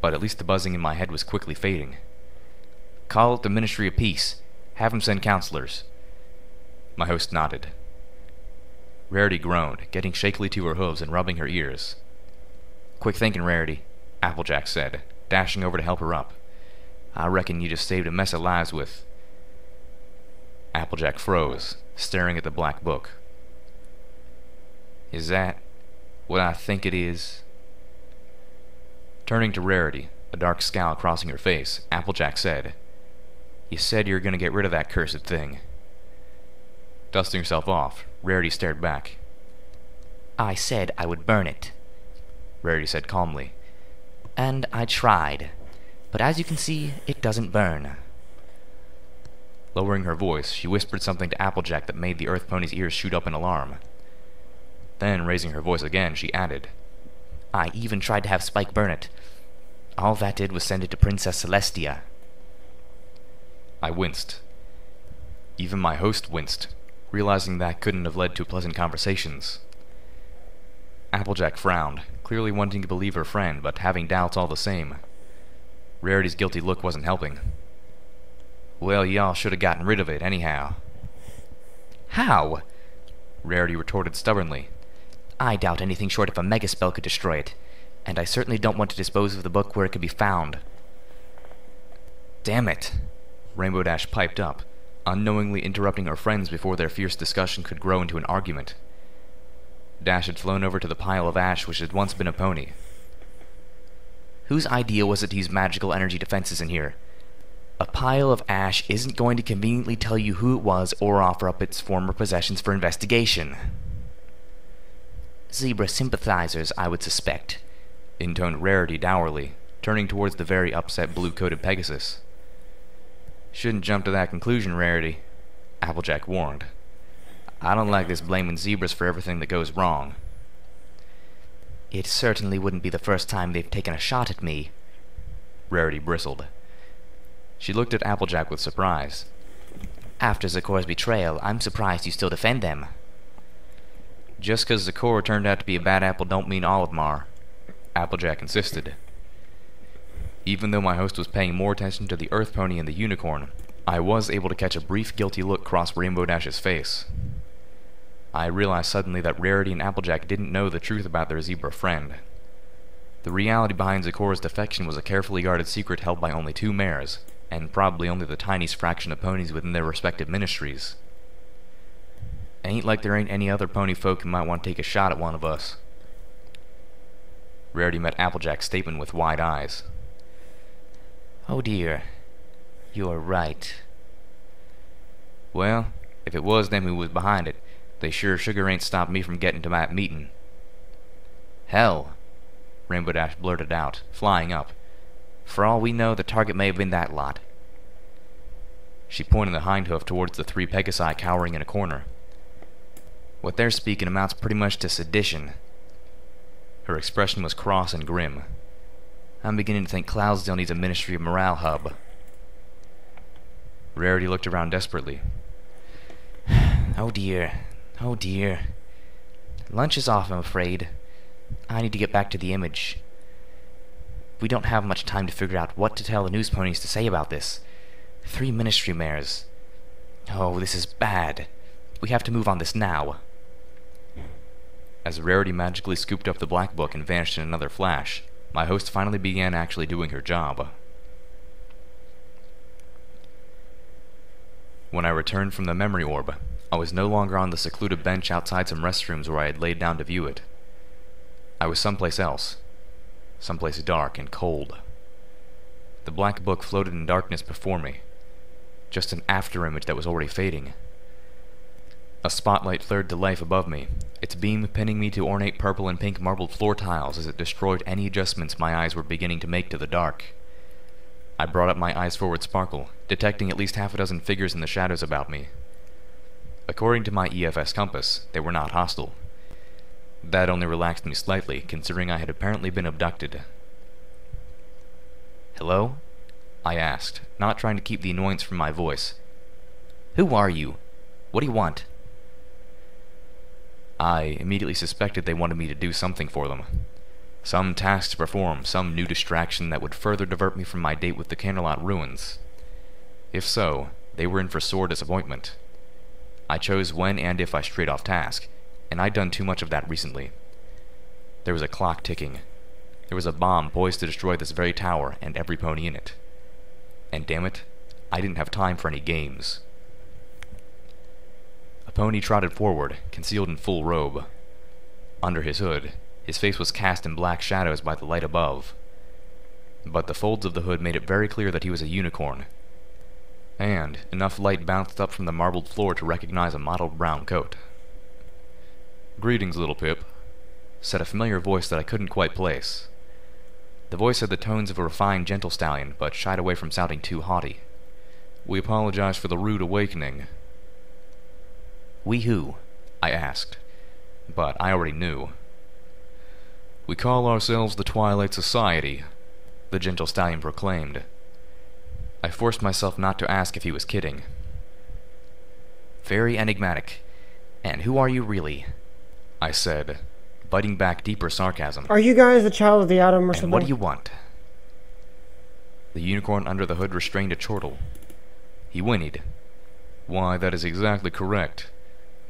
But at least the buzzing in my head was quickly fading. Call it the Ministry of Peace. Have 'em send counselors. My host nodded. Rarity groaned, getting shakily to her hooves and rubbing her ears. Quick thinking, Rarity, Applejack said, dashing over to help her up. I reckon you just saved a mess of lives with. Applejack froze, staring at the black book. Is that what I think it is? Turning to Rarity, a dark scowl crossing her face, Applejack said, You said you were going to get rid of that cursed thing. Dusting herself off, Rarity stared back. I said I would burn it. Rarity said calmly. And I tried. But as you can see, it doesn't burn. Lowering her voice, she whispered something to Applejack that made the Earth Pony's ears shoot up in alarm. Then, raising her voice again, she added, I even tried to have Spike burn it. All that did was send it to Princess Celestia. I winced. Even my host winced, realizing that couldn't have led to pleasant conversations. Applejack frowned, clearly wanting to believe her friend, but having doubts all the same. Rarity's guilty look wasn't helping. Well, y'all should have gotten rid of it, anyhow. How? Rarity retorted stubbornly. I doubt anything short of a mega spell could destroy it, and I certainly don't want to dispose of the book where it could be found. Damn it! Rainbow Dash piped up, unknowingly interrupting her friends before their fierce discussion could grow into an argument. Dash had flown over to the pile of ash which had once been a pony. Whose idea was it to use magical energy defenses in here? A pile of ash isn't going to conveniently tell you who it was or offer up its former possessions for investigation. Zebra sympathizers, I would suspect, intoned Rarity dourly, turning towards the very upset blue-coated Pegasus. Shouldn't jump to that conclusion, Rarity, Applejack warned. I don't like this blaming zebras for everything that goes wrong. It certainly wouldn't be the first time they've taken a shot at me. Rarity bristled. She looked at Applejack with surprise. After Zecora's betrayal, I'm surprised you still defend them. Just 'cause Zakor turned out to be a bad apple don't mean all of 'em are. Applejack insisted. Even though my host was paying more attention to the Earth Pony and the Unicorn, I was able to catch a brief guilty look cross Rainbow Dash's face. I realized suddenly that Rarity and Applejack didn't know the truth about their zebra friend. The reality behind Zecora's defection was a carefully guarded secret held by only two mares, and probably only the tiniest fraction of ponies within their respective ministries. Ain't like there ain't any other pony folk who might want to take a shot at one of us. Rarity met Applejack's statement with wide eyes. Oh dear. You're right. Well, if it was them who was behind it, they sure sugar ain't stopped me from getting to that meeting. Hell, Rainbow Dash blurted out, flying up. For all we know, the target may have been that lot. She pointed the hind hoof towards the three Pegasi cowering in a corner. What they're speaking amounts pretty much to sedition. Her expression was cross and grim. I'm beginning to think Cloudsdale needs a Ministry of Morale hub. Rarity looked around desperately. oh dear. Oh dear. Lunch is off, I'm afraid. I need to get back to the image. We don't have much time to figure out what to tell the news ponies to say about this. Three ministry mares. Oh, this is bad. We have to move on this now. As Rarity magically scooped up the black book and vanished in another flash, my host finally began actually doing her job. When I returned from the memory orb, I was no longer on the secluded bench outside some restrooms where I had laid down to view it. I was someplace else. Someplace dark and cold. The black book floated in darkness before me. Just an afterimage that was already fading. A spotlight flared to life above me, its beam pinning me to ornate purple and pink marbled floor tiles as it destroyed any adjustments my eyes were beginning to make to the dark. I brought up my eyes forward sparkle, detecting at least half a dozen figures in the shadows about me. According to my EFS compass, they were not hostile. That only relaxed me slightly, considering I had apparently been abducted. Hello? I asked, not trying to keep the annoyance from my voice. Who are you? What do you want? I immediately suspected they wanted me to do something for them. Some task to perform, some new distraction that would further divert me from my date with the Canterlot ruins. If so, they were in for sore disappointment. I chose when and if I strayed off task, and I'd done too much of that recently. There was a clock ticking. There was a bomb poised to destroy this very tower and every pony in it. And damn it, I didn't have time for any games. A pony trotted forward, concealed in full robe. Under his hood, his face was cast in black shadows by the light above. But the folds of the hood made it very clear that he was a unicorn. And enough light bounced up from the marbled floor to recognize a mottled brown coat. Greetings, little Pip, said a familiar voice that I couldn't quite place. The voice had the tones of a refined gentle stallion, but shied away from sounding too haughty. We apologize for the rude awakening. We who? I asked. But I already knew. We call ourselves the Twilight Society, the gentle stallion proclaimed. I forced myself not to ask if he was kidding. Very enigmatic. And who are you really? I said, biting back deeper sarcasm. Are you guys the child of the atom or and something? what do you want? The unicorn under the hood restrained a chortle. He whinnied. Why, that is exactly correct.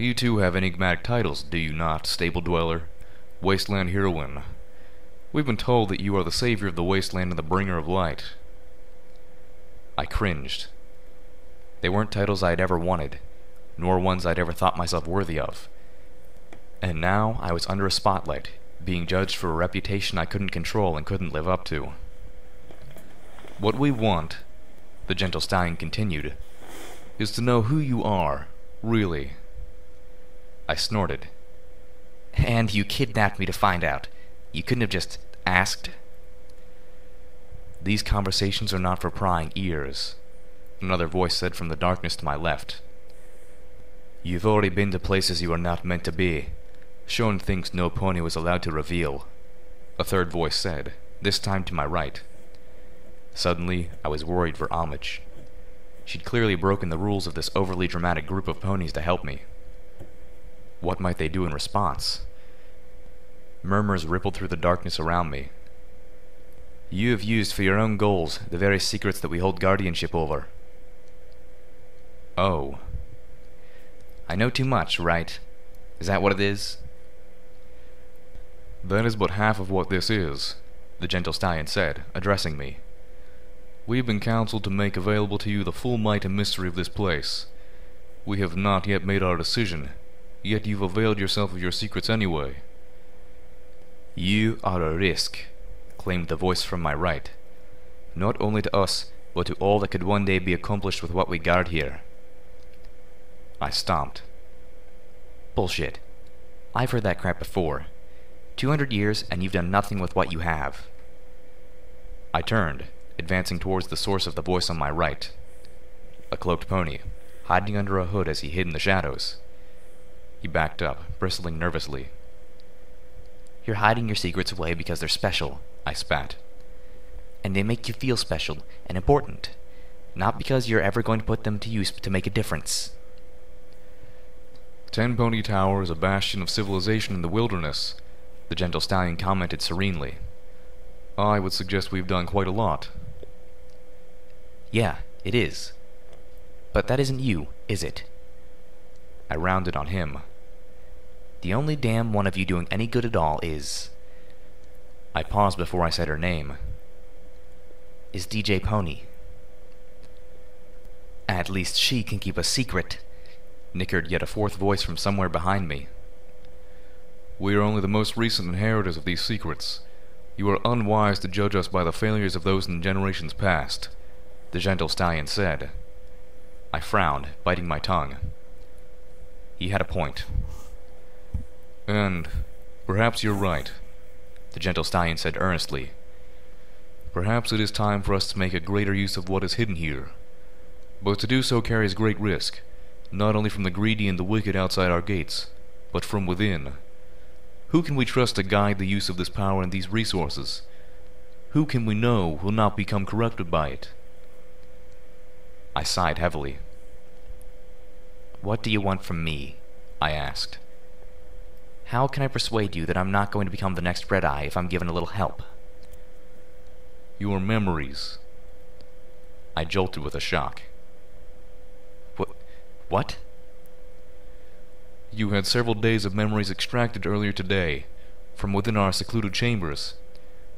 You too have enigmatic titles, do you not, stable dweller? Wasteland heroine. We've been told that you are the savior of the wasteland and the bringer of light. I cringed. They weren't titles I had ever wanted, nor ones I'd ever thought myself worthy of. And now I was under a spotlight, being judged for a reputation I couldn't control and couldn't live up to. What we want, the gentle stallion continued, is to know who you are, really. I snorted. And you kidnapped me to find out. You couldn't have just asked? These conversations are not for prying ears, another voice said from the darkness to my left. You've already been to places you are not meant to be, shown things no pony was allowed to reveal, a third voice said, this time to my right. Suddenly, I was worried for Homage. She'd clearly broken the rules of this overly dramatic group of ponies to help me. What might they do in response? Murmurs rippled through the darkness around me. You have used for your own goals the very secrets that we hold guardianship over. Oh. I know too much, right? Is that what it is? That is but half of what this is, the gentle stallion said, addressing me. We have been counseled to make available to you the full might and mystery of this place. We have not yet made our decision, yet you've availed yourself of your secrets anyway. You are a risk, claimed the voice from my right. Not only to us, but to all that could one day be accomplished with what we guard here. I stomped. Bullshit. I've heard that crap before. 200 years and you've done nothing with what you have. I turned, advancing towards the source of the voice on my right. A cloaked pony, hiding under a hood as he hid in the shadows. He backed up, bristling nervously. You're hiding your secrets away because they're special, I spat. And they make you feel special and important, not because you're ever going to put them to use to make a difference. Ten Pony Tower is a bastion of civilization in the wilderness, the gentle stallion commented serenely. I would suggest we've done quite a lot. Yeah, it is. But that isn't you, is it? I rounded on him. The only damn one of you doing any good at all is... I paused before I said her name. Is DJ Pony. At least she can keep a secret, nickered yet a fourth voice from somewhere behind me. We are only the most recent inheritors of these secrets. You are unwise to judge us by the failures of those in generations past, the gentle stallion said. I frowned, biting my tongue. He had a point. And perhaps you're right, the gentle stallion said earnestly. Perhaps it is time for us to make a greater use of what is hidden here. But to do so carries great risk, not only from the greedy and the wicked outside our gates, but from within. Who can we trust to guide the use of this power and these resources? Who can we know will not become corrupted by it? I sighed heavily. What do you want from me? I asked. How can I persuade you that I'm not going to become the next Red Eye if I'm given a little help? Your memories. I jolted with a shock. What? What? You had several days of memories extracted earlier today, from within our secluded chambers.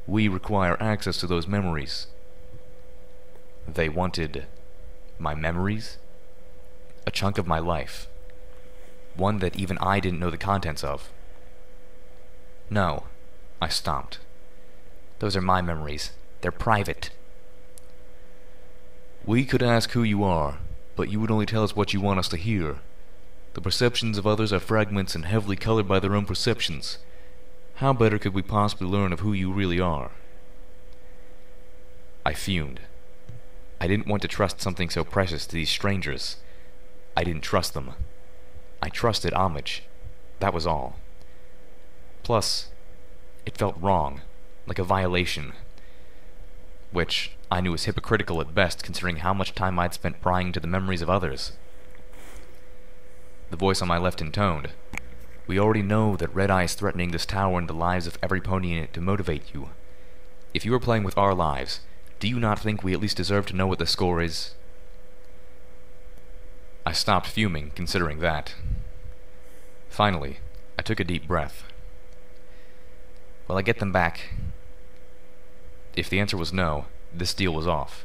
We require access to those memories. They wanted my memories? A chunk of my life. One that even I didn't know the contents of. No, I stomped. Those are my memories. They're private. We could ask who you are, but you would only tell us what you want us to hear. The perceptions of others are fragments and heavily colored by their own perceptions. How better could we possibly learn of who you really are? I fumed. I didn't want to trust something so precious to these strangers. I didn't trust them. I trusted homage. That was all. Plus, it felt wrong, like a violation. Which I knew was hypocritical at best, considering how much time I'd spent prying into the memories of others. The voice on my left intoned. We already know that Red Eye is threatening this tower and the lives of every pony in it to motivate you. If you are playing with our lives, do you not think we at least deserve to know what the score is? I stopped fuming, considering that. Finally, I took a deep breath. Will I get them back? If the answer was no, this deal was off.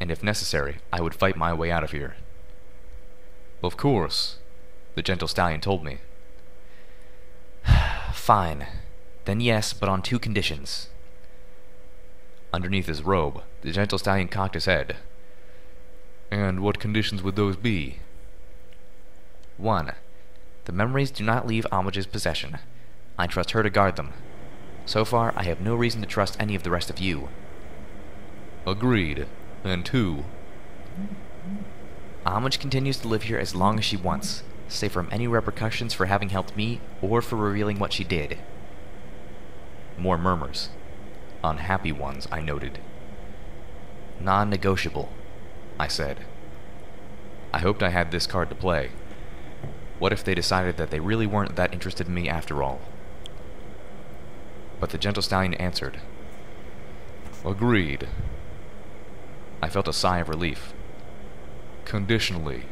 And if necessary, I would fight my way out of here. Of course, the gentle stallion told me. Fine. Then yes, but on two conditions. Underneath his robe, the gentle stallion cocked his head. And what conditions would those be? 1. The memories do not leave Homage's possession. I trust her to guard them. So far, I have no reason to trust any of the rest of you. Agreed. And 2. Homage continues to live here as long as she wants, save from any repercussions for having helped me or for revealing what she did. More murmurs. Unhappy ones, I noted. Non-negotiable, I said. I hoped I had this card to play. What if they decided that they really weren't that interested in me after all? But the gentle stallion answered. Agreed. I felt a sigh of relief. Conditionally.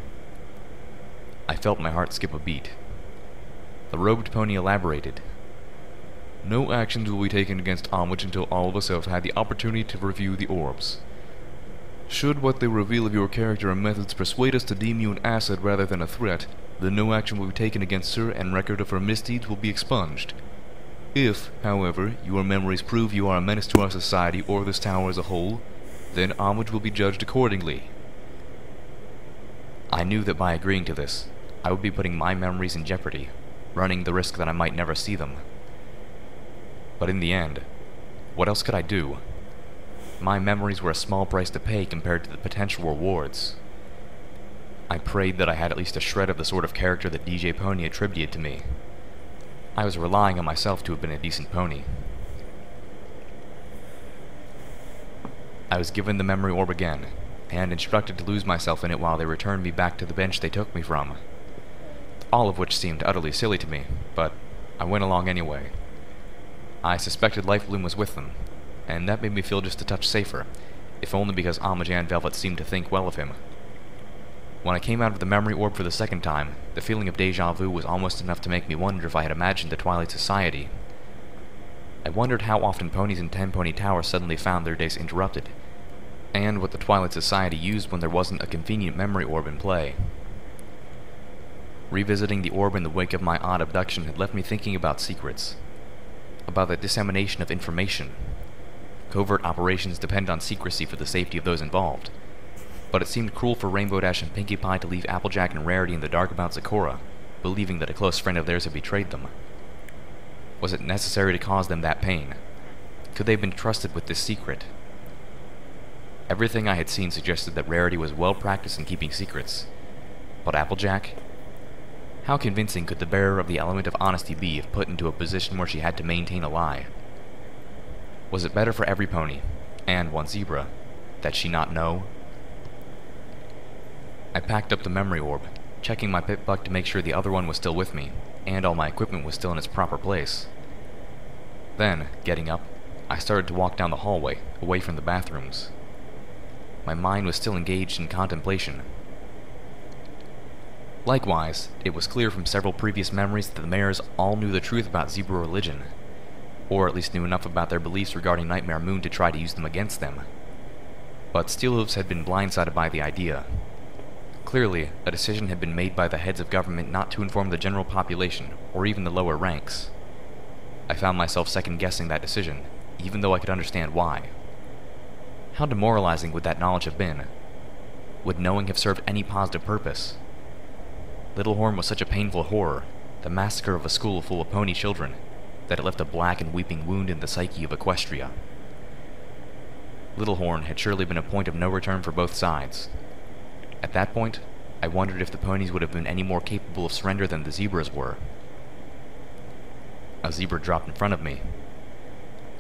I felt my heart skip a beat. The robed pony elaborated. No actions will be taken against Homage until all of us have had the opportunity to review the orbs. Should what they reveal of your character and methods persuade us to deem you an asset rather than a threat, then no action will be taken against her and record of her misdeeds will be expunged. If, however, your memories prove you are a menace to our society or this tower as a whole, then homage will be judged accordingly. I knew that by agreeing to this, I would be putting my memories in jeopardy, running the risk that I might never see them. But in the end, what else could I do? My memories were a small price to pay compared to the potential rewards. I prayed that I had at least a shred of the sort of character that DJ Pony attributed to me. I was relying on myself to have been a decent pony. I was given the memory orb again, and instructed to lose myself in it while they returned me back to the bench they took me from. All of which seemed utterly silly to me, but I went along anyway. I suspected Lifebloom was with them, and that made me feel just a touch safer, if only because and Velvet seemed to think well of him. When I came out of the memory orb for the second time, the feeling of deja vu was almost enough to make me wonder if I had imagined the Twilight Society. I wondered how often ponies in Ten Pony Tower suddenly found their days interrupted, and what the Twilight Society used when there wasn't a convenient memory orb in play. Revisiting the orb in the wake of my odd abduction had left me thinking about secrets, about the dissemination of information. Covert operations depend on secrecy for the safety of those involved, but it seemed cruel for Rainbow Dash and Pinkie Pie to leave Applejack and Rarity in the dark about Zecora, believing that a close friend of theirs had betrayed them. Was it necessary to cause them that pain? Could they have been trusted with this secret? Everything I had seen suggested that Rarity was well practiced in keeping secrets. But Applejack? How convincing could the bearer of the element of honesty be if put into a position where she had to maintain a lie? Was it better for every pony, and one zebra, that she not know? I packed up the memory orb, checking my PipBuck to make sure the other one was still with me, and all my equipment was still in its proper place. Then, getting up, I started to walk down the hallway, away from the bathrooms. My mind was still engaged in contemplation. Likewise, it was clear from several previous memories that the mayors all knew the truth about zebra religion, or at least knew enough about their beliefs regarding Nightmare Moon to try to use them against them. But Steelhooves had been blindsided by the idea. Clearly, a decision had been made by the heads of government not to inform the general population, or even the lower ranks. I found myself second-guessing that decision, even though I could understand why. How demoralizing would that knowledge have been? Would knowing have served any positive purpose? Littlehorn was such a painful horror, the massacre of a school full of pony children, that it left a black and weeping wound in the psyche of Equestria. Littlehorn had surely been a point of no return for both sides. At that point, I wondered if the ponies would have been any more capable of surrender than the zebras were. A zebra dropped in front of me.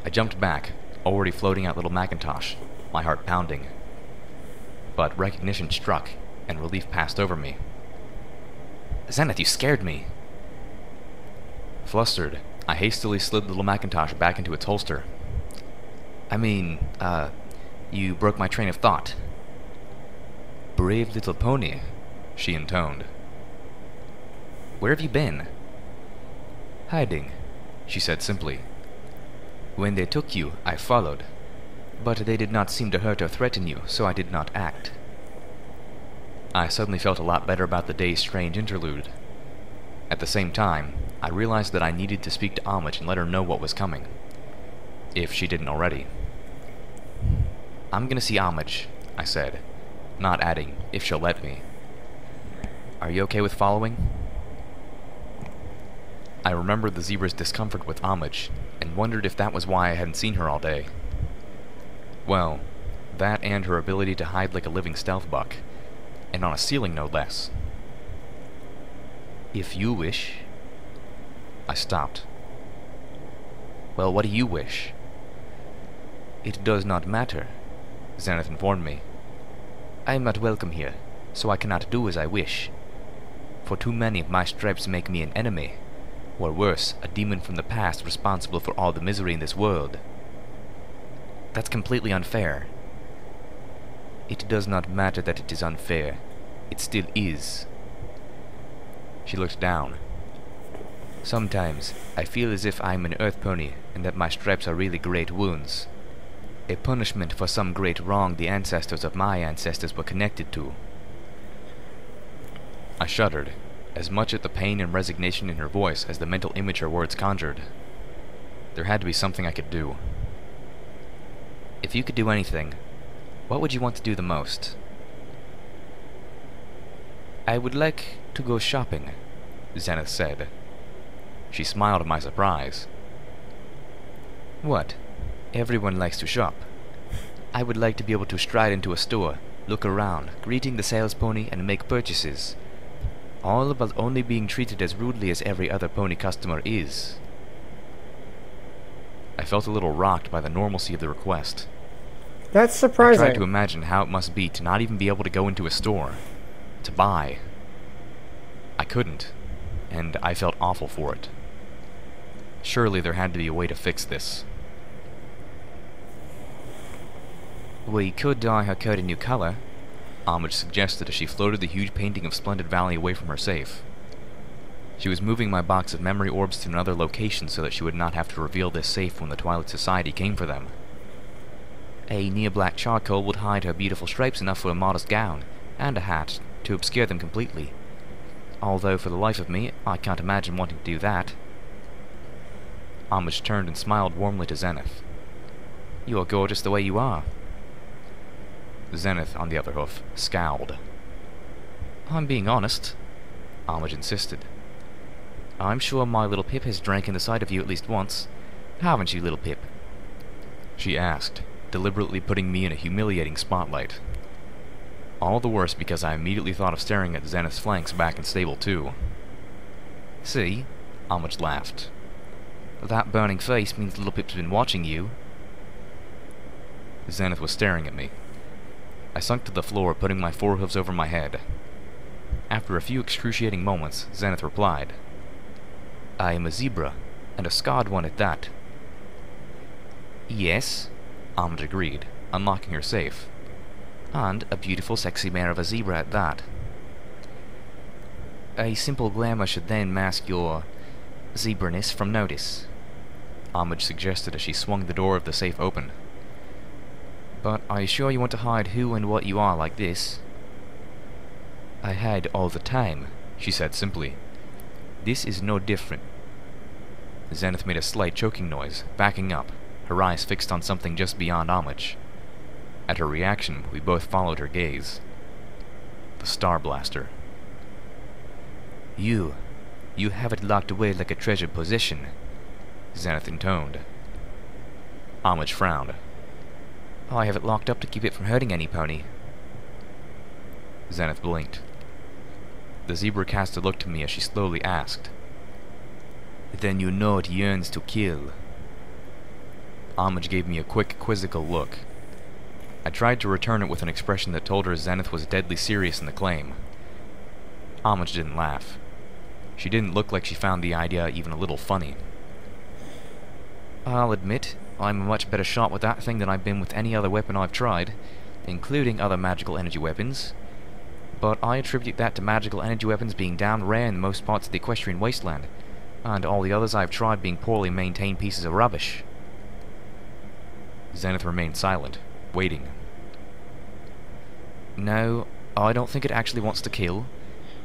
I jumped back, already floating out little Macintosh, my heart pounding. But recognition struck, and relief passed over me. Xenith, you scared me! Flustered, I hastily slid little Macintosh back into its holster. I mean, uh, you broke my train of thought. Brave little pony, she intoned. Where have you been? Hiding, she said simply. When they took you, I followed but they did not seem to hurt or threaten you, so I did not act. I suddenly felt a lot better about the day's strange interlude. At the same time, I realized that I needed to speak to Homage and let her know what was coming. If she didn't already. I'm gonna see Homage, I said, not adding, if she'll let me. Are you okay with following? I remembered the zebra's discomfort with Homage, and wondered if that was why I hadn't seen her all day. Well, that and her ability to hide like a living stealth buck. And on a ceiling, no less. If you wish... I stopped. Well, what do you wish? It does not matter, Xenith informed me. I am not welcome here, so I cannot do as I wish. For too many of my stripes make me an enemy, Or worse, a demon from the past responsible for all the misery in this world. That's completely unfair. It does not matter that it is unfair. It still is. She looked down. Sometimes I feel as if I'm an earth pony and that my stripes are really great wounds. A punishment for some great wrong the ancestors of my ancestors were connected to. I shuddered, as much at the pain and resignation in her voice as the mental image her words conjured. There had to be something I could do. If you could do anything, what would you want to do the most? I would like to go shopping, Xenith said. She smiled at my surprise. What? Everyone likes to shop. I would like to be able to stride into a store, look around, greeting the sales pony, and make purchases. All about only being treated as rudely as every other pony customer is. I felt a little rocked by the normalcy of the request. That's surprising. I tried to imagine how it must be to not even be able to go into a store. To buy. I couldn't, and I felt awful for it. Surely there had to be a way to fix this. We could dye her coat a new color. Um, Homage suggested as she floated the huge painting of Splendid Valley away from her safe. She was moving my box of memory orbs to another location so that she would not have to reveal this safe when the Twilight Society came for them. A near black charcoal would hide her beautiful stripes enough for a modest gown, and a hat, to obscure them completely. Although for the life of me, I can't imagine wanting to do that. Homage turned and smiled warmly to Xenith. You are gorgeous the way you are. Xenith, on the other hoof, scowled. I'm being honest. Homage insisted. I'm sure my little Pip has drank in the sight of you at least once. Haven't you, little Pip? She asked, deliberately putting me in a humiliating spotlight. All the worse because I immediately thought of staring at Xenith's flanks back in Stable Two. See? Homage laughed. That burning face means little Pip's been watching you. Xenith was staring at me. I sunk to the floor, putting my forehoofs over my head. After a few excruciating moments, Xenith replied. I am a zebra, and a scarred one at that. Yes, Homage agreed, unlocking her safe. And a beautiful sexy mare of a zebra at that. A simple glamour should then mask your zebraness from notice. Homage suggested as she swung the door of the safe open. But are you sure you want to hide who and what you are like this? I hide all the time, she said simply. This is no different. Xenith made a slight choking noise, backing up, her eyes fixed on something just beyond Homage. At her reaction, we both followed her gaze. The Star Blaster. You. You have it locked away like a treasured possession, Xenith intoned. Homage frowned. Oh, I have it locked up to keep it from hurting any pony. Xenith blinked. The zebra cast a look to me as she slowly asked. Then you know it yearns to kill. Homage gave me a quick, quizzical look. I tried to return it with an expression that told her Xenith was deadly serious in the claim. Homage didn't laugh. She didn't look like she found the idea even a little funny. I'll admit, I'm a much better shot with that thing than I've been with any other weapon I've tried, including other magical energy weapons. But I attribute that to magical energy weapons being damn rare in most parts of the equestrian wasteland, and all the others I've tried being poorly maintained pieces of rubbish. Xenith remained silent, waiting. No, I don't think it actually wants to kill.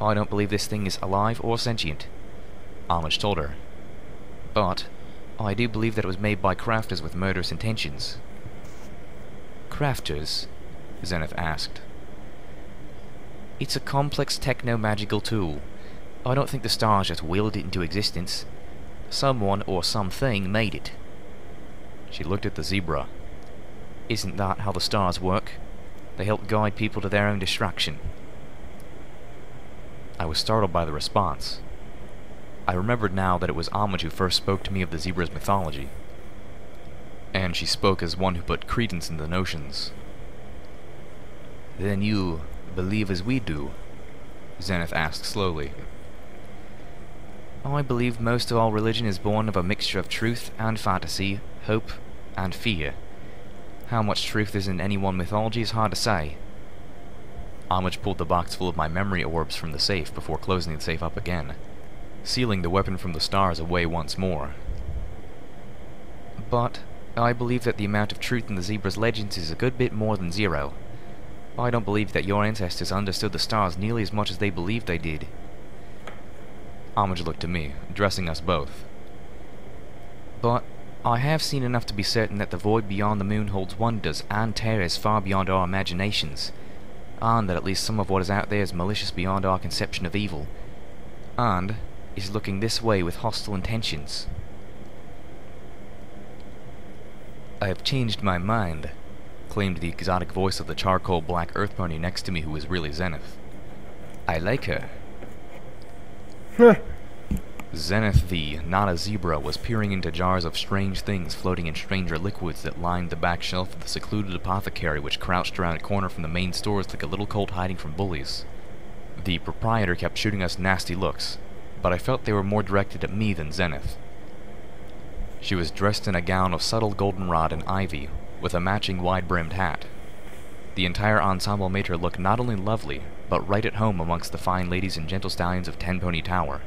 I don't believe this thing is alive or sentient. Homage told her. But Oh, I do believe that it was made by crafters with murderous intentions. Crafters? Xenith asked. It's a complex techno-magical tool. I don't think the stars just willed it into existence. Someone or something made it. She looked at the zebra. Isn't that how the stars work? They help guide people to their own destruction. I was startled by the response. I remembered now that it was Homage who first spoke to me of the zebra's mythology. And she spoke as one who put credence in the notions. Then you believe as we do? Xenith asked slowly. I believe most of all religion is born of a mixture of truth and fantasy, hope and fear. How much truth is in any one mythology is hard to say. Homage pulled the box full of my memory orbs from the safe before closing the safe up again, sealing the weapon from the stars away once more. But I believe that the amount of truth in the zebra's legends is a good bit more than zero. I don't believe that your ancestors understood the stars nearly as much as they believed they did. Homage looked to me, addressing us both. But I have seen enough to be certain that the void beyond the moon holds wonders and terrors far beyond our imaginations, and that at least some of what is out there is malicious beyond our conception of evil, and is looking this way with hostile intentions. I have changed my mind, claimed the exotic voice of the charcoal black earth pony next to me who was really Xenith. I like her. Huh. Xenith, the not a zebra, was peering into jars of strange things floating in stranger liquids that lined the back shelf of the secluded apothecary which crouched around a corner from the main stores like a little colt hiding from bullies. The proprietor kept shooting us nasty looks, but I felt they were more directed at me than Xenith. She was dressed in a gown of subtle goldenrod and ivy, with a matching wide-brimmed hat. The entire ensemble made her look not only lovely, but right at home amongst the fine ladies and gentle stallions of Ten Pony Tower.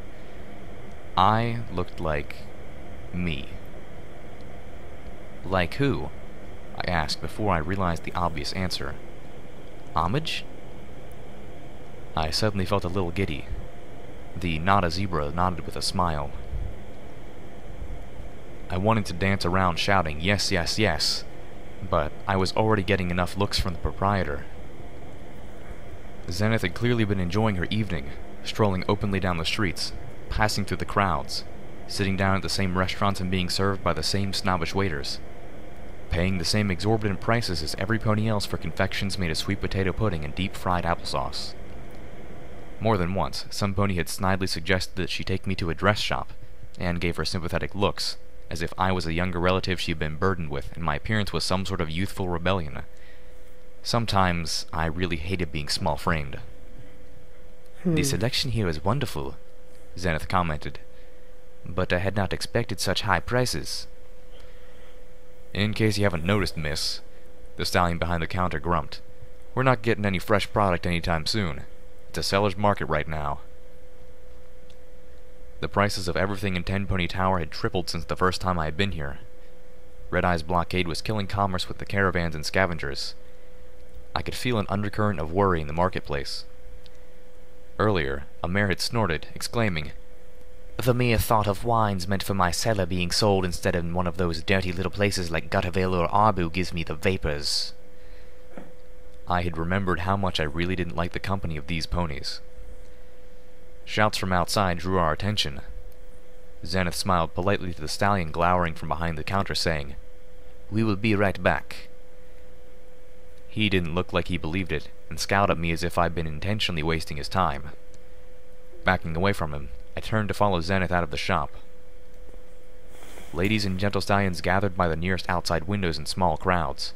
I looked like... me. Like who? I asked before I realized the obvious answer. Homage? I suddenly felt a little giddy. The not a zebra nodded with a smile. I wanted to dance around shouting, yes, yes, yes, but I was already getting enough looks from the proprietor. Xenith had clearly been enjoying her evening, strolling openly down the streets, passing through the crowds, sitting down at the same restaurants and being served by the same snobbish waiters, paying the same exorbitant prices as every pony else for confections made of sweet potato pudding and deep-fried applesauce. More than once, some pony had snidely suggested that she take me to a dress shop, and gave her sympathetic looks, as if I was a younger relative she had been burdened with and my appearance was some sort of youthful rebellion. Sometimes I really hated being small-framed. Hmm. The selection here is wonderful, Xenith commented, but I had not expected such high prices. In case you haven't noticed, miss, the stallion behind the counter grumped, we're not getting any fresh product anytime soon. It's a seller's market right now. The prices of everything in Ten Pony Tower had tripled since the first time I had been here. Red Eye's blockade was killing commerce with the caravans and scavengers. I could feel an undercurrent of worry in the marketplace. Earlier, a mare had snorted, exclaiming, The mere thought of wines meant for my cellar being sold instead of in one of those dirty little places like Gutterville or Arbu gives me the vapors. I had remembered how much I really didn't like the company of these ponies. Shouts from outside drew our attention. Xenith smiled politely to the stallion glowering from behind the counter, saying, We will be right back. He didn't look like he believed it, and scowled at me as if I'd been intentionally wasting his time. Backing away from him, I turned to follow Xenith out of the shop. Ladies and gentle stallions gathered by the nearest outside windows in small crowds.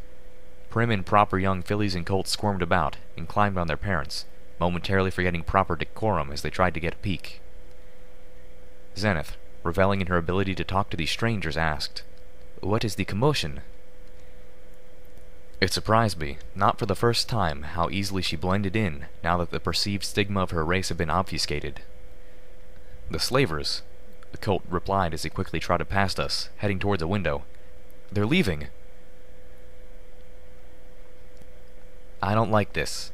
Prim and proper young fillies and colts squirmed about and climbed on their parents, momentarily forgetting proper decorum as they tried to get a peek. Xenith, reveling in her ability to talk to these strangers, asked, What is the commotion? It surprised me, not for the first time, how easily she blended in, now that the perceived stigma of her race had been obfuscated. The slavers, the colt replied as he quickly trotted past us, heading towards a window. They're leaving. I don't like this,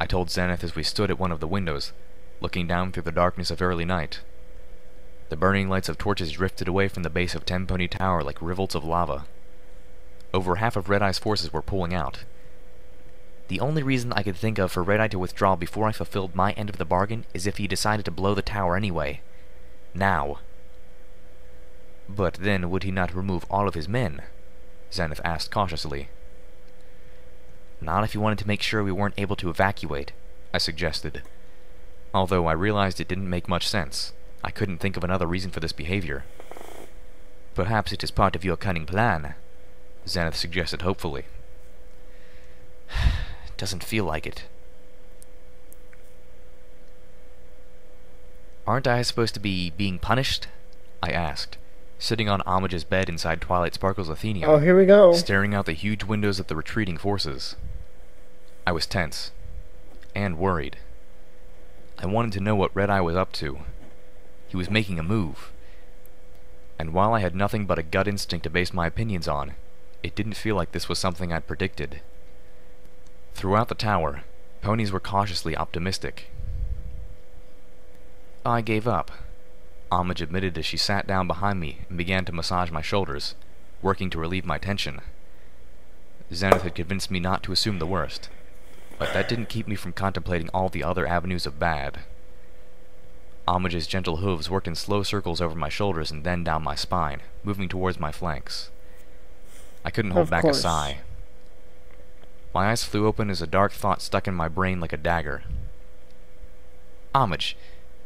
I told Xenith as we stood at one of the windows, looking down through the darkness of early night. The burning lights of torches drifted away from the base of Ten Tower like rivulets of lava. Over half of Red Eye's forces were pulling out. The only reason I could think of for Red Eye to withdraw before I fulfilled my end of the bargain is if he decided to blow the tower anyway. Now. But then would he not remove all of his men? Xenith asked cautiously. Not if you wanted to make sure we weren't able to evacuate, I suggested. Although I realized it didn't make much sense. I couldn't think of another reason for this behavior. Perhaps it is part of your cunning plan, Xenith suggested hopefully. Doesn't feel like it. Aren't I supposed to be being punished? I asked, sitting on Homage's bed inside Twilight Sparkle's Athenaeum, Oh, here we go. staring out the huge windows at the retreating forces. I was tense. And worried. I wanted to know what Red Eye was up to. He was making a move. And while I had nothing but a gut instinct to base my opinions on, it didn't feel like this was something I'd predicted. Throughout the tower, ponies were cautiously optimistic. I gave up. Homage admitted as she sat down behind me and began to massage my shoulders, working to relieve my tension. Xenith had convinced me not to assume the worst, but that didn't keep me from contemplating all the other avenues of bad. Homage's gentle hooves worked in slow circles over my shoulders and then down my spine, moving towards my flanks. I couldn't hold Of back course. a sigh. My eyes flew open as a dark thought stuck in my brain like a dagger. Homage,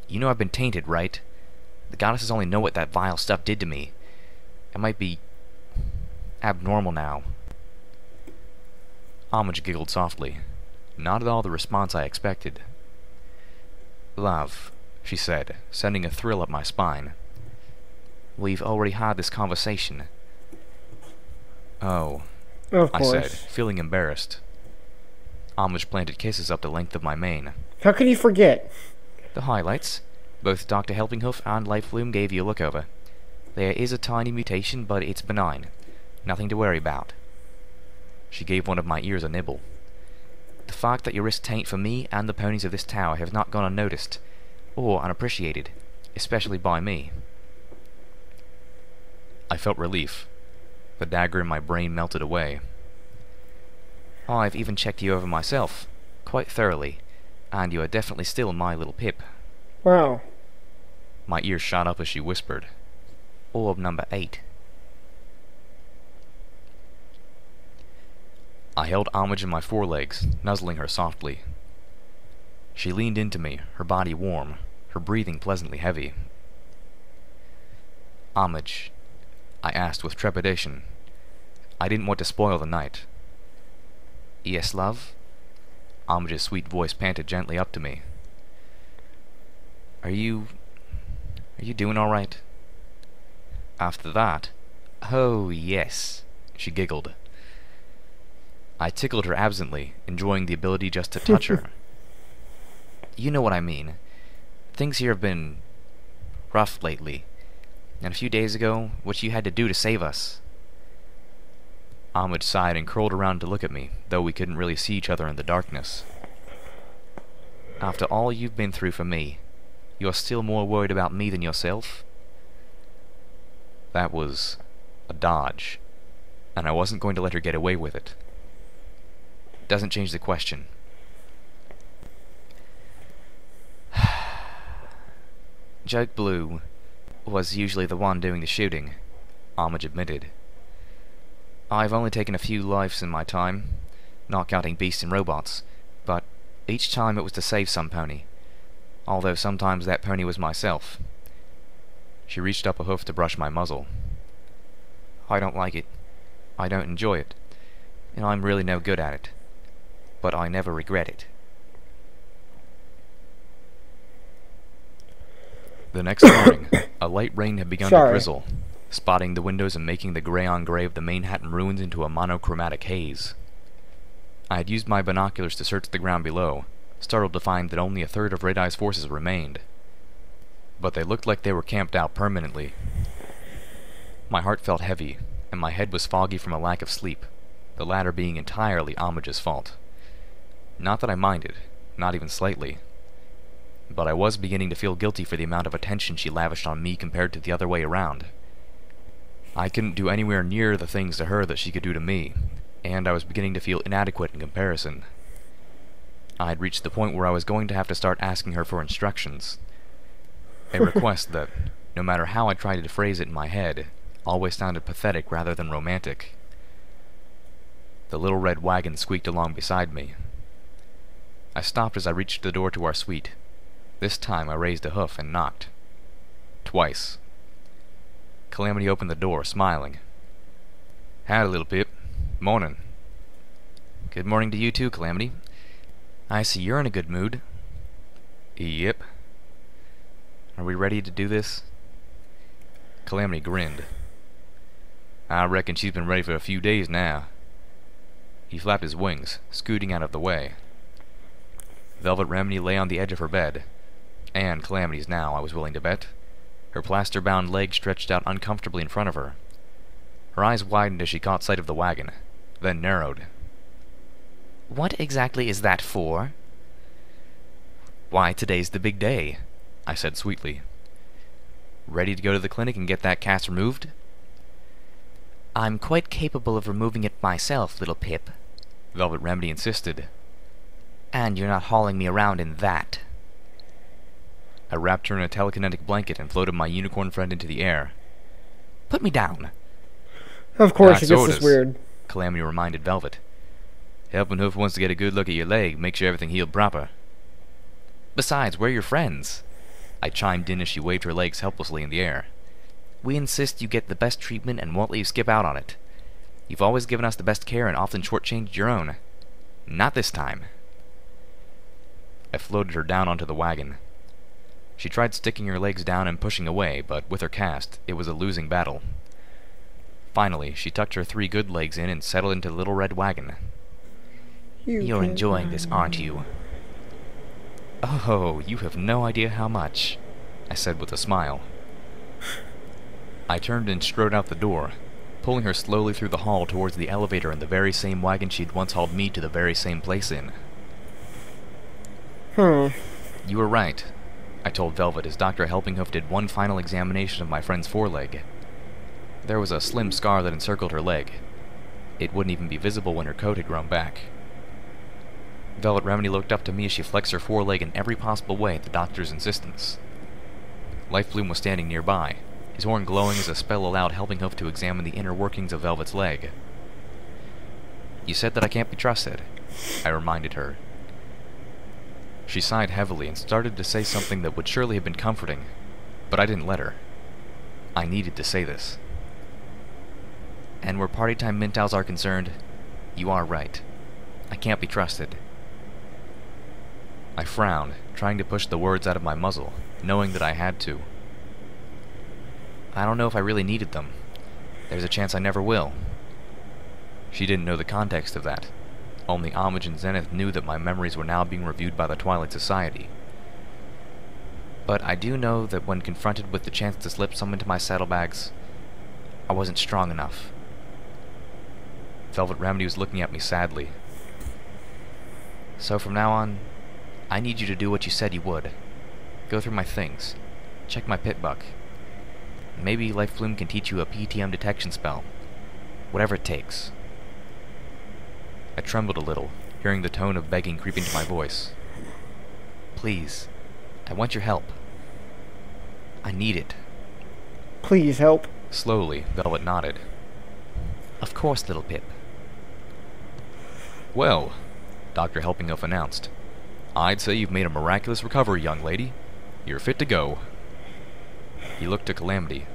you know I've been tainted, right? The goddesses only know what that vile stuff did to me. I might be abnormal now. Homage giggled softly. Not at all the response I expected. Love, she said, sending a thrill up my spine. We've already had this conversation. Oh, Of I course. said, feeling embarrassed. Homage planted kisses up the length of my mane. How can you forget? The highlights. Both Dr. Helpinghoof and Lifebloom gave you a look over. There is a tiny mutation, but it's benign. Nothing to worry about. She gave one of my ears a nibble. The fact that your wrist taint for me and the ponies of this tower have not gone unnoticed, or unappreciated, especially by me. I felt relief. The dagger in my brain melted away. I've even checked you over myself, quite thoroughly, and you are definitely still my little pip. Wow. My ears shot up as she whispered. Orb number eight. I held Homage in my forelegs, nuzzling her softly. She leaned into me, her body warm, her breathing pleasantly heavy. Homage, I asked with trepidation. I didn't want to spoil the night. Yes, love? Homage's sweet voice panted gently up to me. Are you... Are you doing all right? After that... Oh, yes, she giggled. I tickled her absently, enjoying the ability just to touch her. You know what I mean. Things here have been... rough lately. And a few days ago, what you had to do to save us. Homage sighed and curled around to look at me, though we couldn't really see each other in the darkness. After all you've been through for me, you're still more worried about me than yourself? That was a dodge, and I wasn't going to let her get away with it. Doesn't change the question. Joke Blue was usually the one doing the shooting, Homage admitted. I've only taken a few lives in my time, not counting beasts and robots, but each time it was to save some pony, although sometimes that pony was myself. She reached up a hoof to brush my muzzle. I don't like it. I don't enjoy it. And I'm really no good at it. But I never regret it. The next morning, a light rain had begun Sorry. to drizzle, spotting the windows and making the gray on gray of the Manehattan ruins into a monochromatic haze. I had used my binoculars to search the ground below, startled to find that only a third of Red Eye's forces remained. But they looked like they were camped out permanently. My heart felt heavy, and my head was foggy from a lack of sleep, the latter being entirely Homage's fault. Not that I minded, not even slightly. But I was beginning to feel guilty for the amount of attention she lavished on me compared to the other way around. I couldn't do anywhere near the things to her that she could do to me, and I was beginning to feel inadequate in comparison. I had reached the point where I was going to have to start asking her for instructions. A request that, no matter how I tried to phrase it in my head, always sounded pathetic rather than romantic. The little red wagon squeaked along beside me. I stopped as I reached the door to our suite. This time I raised a hoof and knocked. Twice. Calamity opened the door, smiling. Howdy, little Pip. Morning. Good morning to you too, Calamity. I see you're in a good mood. Yep. Are we ready to do this? Calamity grinned. I reckon she's been ready for a few days now. He flapped his wings, scooting out of the way. Velvet Remedy lay on the edge of her bed. And calamities now, I was willing to bet. Her plaster-bound legs stretched out uncomfortably in front of her. Her eyes widened as she caught sight of the wagon, then narrowed. What exactly is that for? Why, today's the big day, I said sweetly. Ready to go to the clinic and get that cast removed? I'm quite capable of removing it myself, little Pip. Velvet Remedy insisted. And you're not hauling me around in that. I wrapped her in a telekinetic blanket and floated my unicorn friend into the air. Put me down. Of course, it gets it this is. weird. Calamity reminded Velvet. Helping Hoof wants to get a good look at your leg, make sure everything healed proper. Besides, we're your friends. I chimed in as she waved her legs helplessly in the air. We insist you get the best treatment and won't let you skip out on it. You've always given us the best care and often shortchanged your own. Not this time. I floated her down onto the wagon. She tried sticking her legs down and pushing away, but with her cast, it was a losing battle. Finally, she tucked her three good legs in and settled into the little red wagon. You You're enjoying this, aren't you? Oh, you have no idea how much, I said with a smile. I turned and strode out the door, pulling her slowly through the hall towards the elevator in the very same wagon she'd once hauled me to the very same place in. Hmm. You were right, I told Velvet as Dr. Helpinghoof did one final examination of my friend's foreleg. There was a slim scar that encircled her leg. It wouldn't even be visible when her coat had grown back. Velvet Remedy looked up to me as she flexed her foreleg in every possible way at the doctor's insistence. Life Bloom was standing nearby, his horn glowing as a spell allowed Helpinghoof to examine the inner workings of Velvet's leg. You said that I can't be trusted, I reminded her. She sighed heavily and started to say something that would surely have been comforting, but I didn't let her. I needed to say this. And where party time Mintals are concerned, you are right. I can't be trusted. I frowned, trying to push the words out of my muzzle, knowing that I had to. I don't know if I really needed them. There's a chance I never will. She didn't know the context of that. Only Homage and Xenith knew that my memories were now being reviewed by the Twilight Society. But I do know that when confronted with the chance to slip some into my saddlebags, I wasn't strong enough. Velvet Remedy was looking at me sadly. So from now on, I need you to do what you said you would. Go through my things. Check my PipBuck. Maybe Life Bloom can teach you a PTM detection spell. Whatever it takes. I trembled a little, hearing the tone of begging creep into my voice. Please, I want your help. I need it. Please help. Slowly, Velvet nodded. Of course, little Pip. Well, Dr. Helpinghoof announced, I'd say you've made a miraculous recovery, young lady. You're fit to go. He looked to Calamity.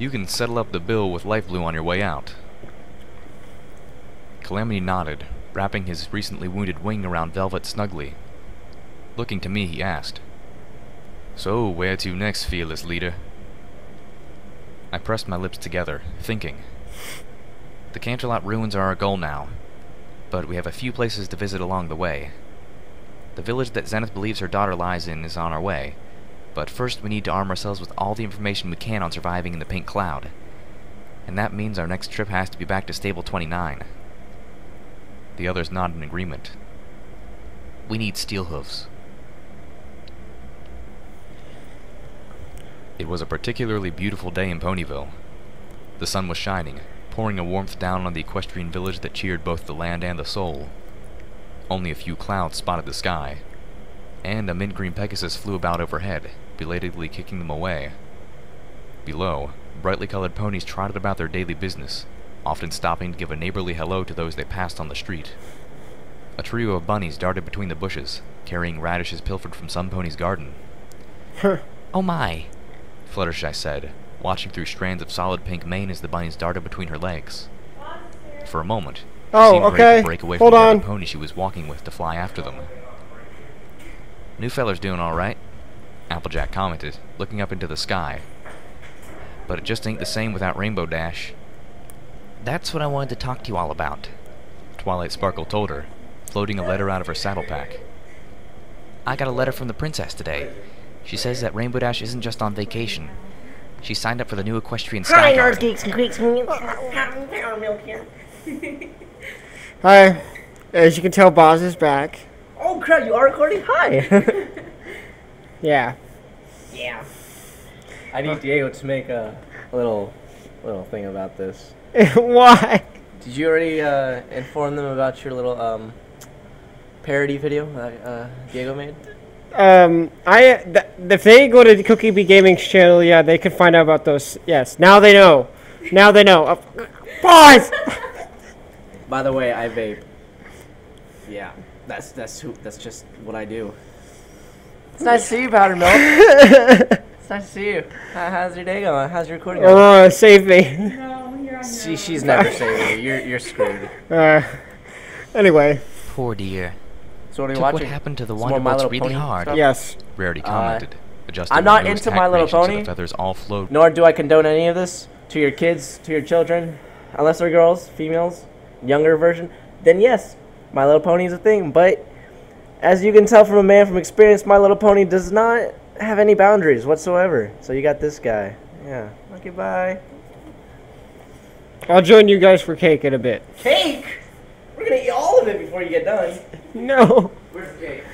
You can settle up the bill with Lifebloom on your way out. Calamity nodded, wrapping his recently wounded wing around Velvet snugly. Looking to me, he asked, So, where to next, fearless leader? I pressed my lips together, thinking. The Canterlot ruins are our goal now, but we have a few places to visit along the way. The village that Xenith believes her daughter lies in is on our way, but first we need to arm ourselves with all the information we can on surviving in the Pink Cloud. And that means our next trip has to be back to Stable 29. The others nodded in agreement. We need Steelhooves. It was a particularly beautiful day in Ponyville. The sun was shining, pouring a warmth down on the equestrian village that cheered both the land and the soul. Only a few clouds spotted the sky, and a mint-green Pegasus flew about overhead, belatedly kicking them away. Below, brightly colored ponies trotted about their daily business, often stopping to give a neighborly hello to those they passed on the street. A trio of bunnies darted between the bushes, carrying radishes pilfered from some pony's garden. Oh my! Fluttershy said, watching through strands of solid pink mane as the bunnies darted between her legs. For a moment, she Oh, seemed ready okay. to break away Hold from the on. other pony she was walking with to fly after them. New feller's doing all right. Applejack commented, looking up into the sky. But it just ain't the same without Rainbow Dash. That's what I wanted to talk to you all about. Twilight Sparkle told her, floating a letter out of her saddle pack. I got a letter from the princess today. She says that Rainbow Dash isn't just on vacation. She signed up for the new equestrian Hi, sky Nerd guard. Geeks and Creeks. Power milk here. Hi. As you can tell, Bas is back. Oh crap! You are recording. Hi. Yeah. yeah. I need Diego to make a little little thing about this. Why? Did you already uh, inform them about your little um, parody video that uh, Diego made? Um, I th- if they go to Cookie B Gaming's channel, yeah, they can find out about those. Yes, now they know. Now they know. Uh, Bas. By the way, I vape. Yeah, that's that's who that's just what I do. It's nice to see you, Powder Milk. it's nice to see you. How, how's your day going? How's your recording going? Aurora, save me. She, she's never saving you. You're you're screwed. Uh, anyway, Poor dear. So what are you Took watching? what happened to the Some more My Wonderbolts really Pony hard. stuff? yes. Rarity Uh, commented, adjusting I'm not into My Little creation so Pony. the feathers all float. Nor do I condone any of this to your kids, to your children, unless they're girls, females, younger version. Then yes, My Little Pony is a thing. But as you can tell from a man from experience, My Little Pony does not have any boundaries whatsoever. So you got this guy. Yeah. Okay, bye. I'll join you guys for cake in a bit. Cake. We're gonna eat all of it before you get done. No. Where's the cake?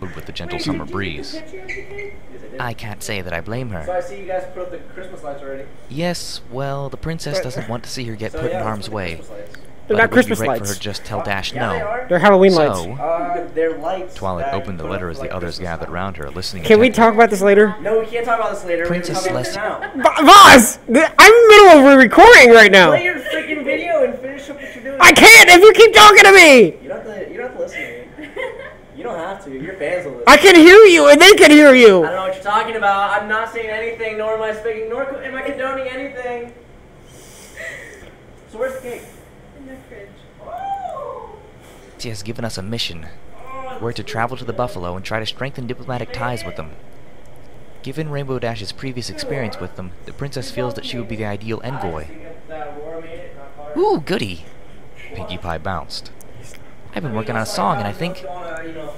with the gentle summer breeze. I can't say that I blame her. So. I see you guys put up the Christmas lights already. Yes, well, the princess doesn't want to see her get So put yeah, in harm's put the way. Christmas lights. They're not it would be Christmas right for her lights. to just tell Dash Yeah, they no. are. They're Halloween lights. So, Uh, they're lights. Twilight opened the letter as the others Christmas gathered around her, listening Can we talk about this later? No, we can't talk about this later. Princess We're talking about Celestia- it now. Bo- Bas, th- I'm in the middle of a recording right now. Play your freaking video and finish up what you're doing. I can't if you keep talking to me. You don't have to. You don't have to listen to me. You don't have to. Your fans will listen. I can hear you and they can hear you. I don't know what you're talking about. I'm not saying anything, nor am I speaking, nor am I condoning anything. So where's the cake? She has given us a mission. We're to travel to the Buffalo and try to strengthen diplomatic ties with them. Given Rainbow Dash's previous experience with them, the princess feels that she would be the ideal envoy. Ooh, goody! Pinkie Pie bounced. I've been working on a song and I think.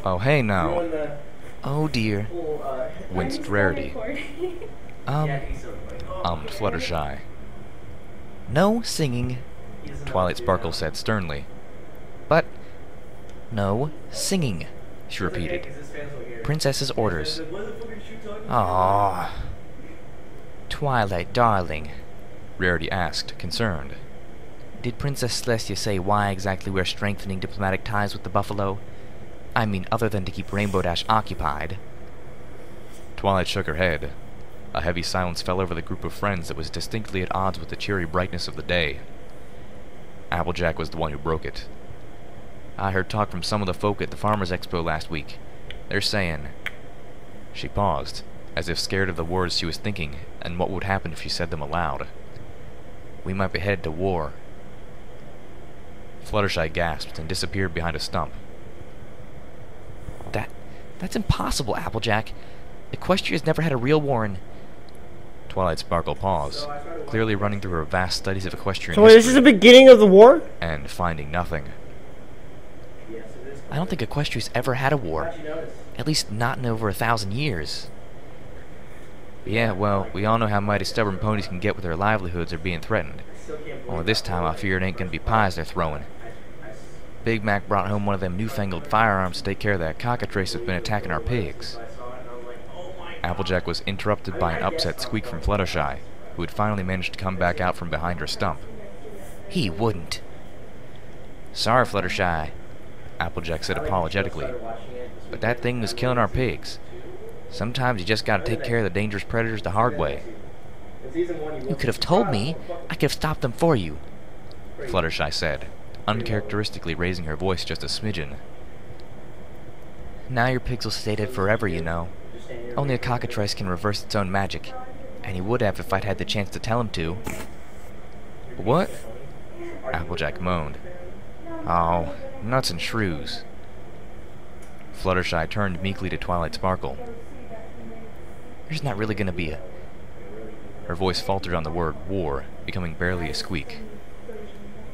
Oh, hey now, Oh dear. winced Rarity, Um, ummed Fluttershy. no singing, Twilight Sparkle said sternly. but no singing. She repeated. Princess's orders. Ah. Twilight, darling. Rarity asked, concerned. Did Princess Celestia say why exactly we're strengthening diplomatic ties with the Buffalo? I mean, other than to keep Rainbow Dash occupied. Twilight shook her head. A heavy silence fell over the group of friends that was distinctly at odds with the cheery brightness of the day. Applejack was the one who broke it. I heard talk from some of the folk at the Farmers' Expo last week. They're saying... She paused, as if scared of the words she was thinking and what would happen if she said them aloud. We might be headed to war. Fluttershy gasped and disappeared behind a stump. That. That's impossible, Applejack. Equestria's never had a real war in. Twilight Sparkle paused, clearly running through her vast studies of equestrian So wait, this is the beginning of the war? and finding nothing. I don't think Equestria's ever had a war. At least not in over a thousand years. Yeah, well, we all know how mighty stubborn ponies can get with their livelihoods are being threatened. Only this time I fear it ain't gonna be pies they're throwing. Big Mac brought home one of them newfangled firearms to take care of that cockatrice that's been attacking our pigs. Applejack was interrupted by an upset squeak from Fluttershy, who had finally managed to come back out from behind her stump. He wouldn't. Sorry, Fluttershy, Applejack said apologetically, but that thing was killing our pigs. Sometimes you just gotta take care of the dangerous predators the hard way. You could have told me. I could have stopped them for you. Fluttershy said, uncharacteristically raising her voice just a smidgen. Now your pigs will stay dead forever, you know. Only a cockatrice can reverse its own magic. And he would have if I'd had the chance to tell him to. What? Applejack moaned. Oh, nuts and shrews. Fluttershy turned meekly to Twilight Sparkle. there's not really gonna be a. Her voice faltered on the word war, becoming barely a squeak.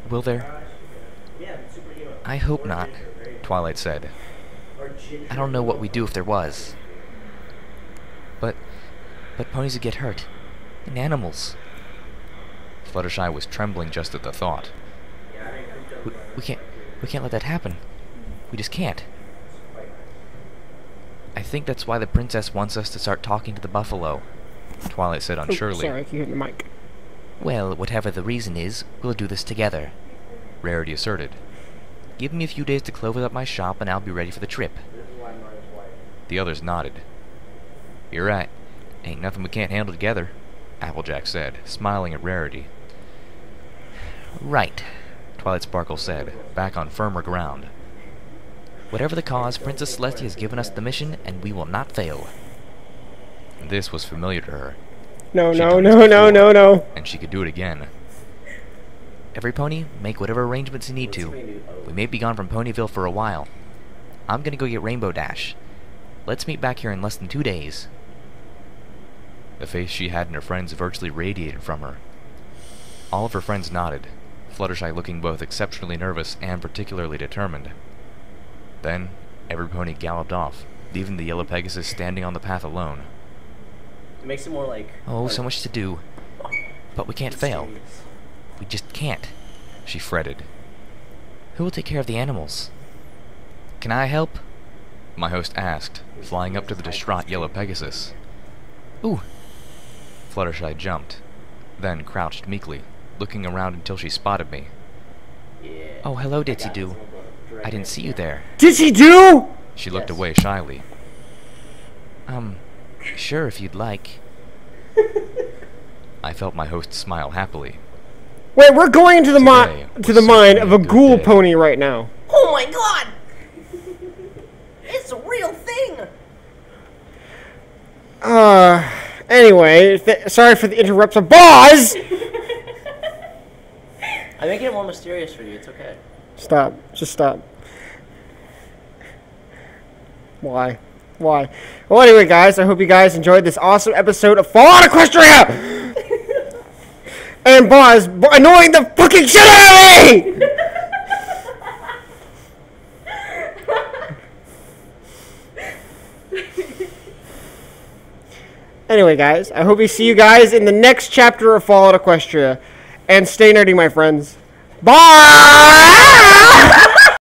Will there? I hope not. Twilight said. I don't know what we'd do if there was. But. But ponies would get hurt. And animals. Fluttershy was trembling just at the thought. We, we can't. We can't let that happen. We just can't. I think that's why the princess wants us to start talking to the buffalo. Twilight said Oh, unsurely. sorry, I keep hitting the mic. Well, whatever the reason is, we'll do this together. Rarity asserted. Give me a few days to close up my shop and I'll be ready for the trip. The others nodded. You're right. Ain't nothing we can't handle together, Applejack said, smiling at Rarity. Right. Twilight Sparkle said, back on firmer ground. Whatever the cause, Princess Celestia has given us the mission and we will not fail. This was familiar to her, No, She no, no, no, no, no. and she could do it again. Every pony, make whatever arrangements you need to. We may be gone from Ponyville for a while. I'm gonna go get Rainbow Dash. Let's meet back here in less than two days. The face she had in her friends virtually radiated from her. All of her friends nodded, Fluttershy looking both exceptionally nervous and particularly determined. Then, every pony galloped off, leaving the yellow Pegasus standing on the path alone. It makes it more like. Oh, so much to do. But we can't fail. mysterious. We just can't. She fretted. Who will take care of the animals? Can I help? My host asked, flying up to the distraught yellow Pegasus. Ooh, Fluttershy jumped, then crouched meekly, looking around until she spotted me. Yeah. oh hello I got Ditzy this Doo. I didn't see you there. Did she do? She looked Yes. away shyly. Um, sure if you'd like. I felt my host smile happily. Wait, we're going into the Today mind was to the mind of certainly a a ghoul day. pony right now. Oh my god! It's a real thing! Uh, anyway, th- sorry for the interruption. Bas! I'm making it more mysterious for you. It's okay. Stop. Just stop. Why? Why? Well, anyway, guys, I hope you guys enjoyed this awesome episode of Fallout Equestria! and Bas b- annoying the fucking shit out of me! Anyway, guys, I hope we see you guys in the next chapter of Fallout Equestria. And stay nerdy, my friends. Bye!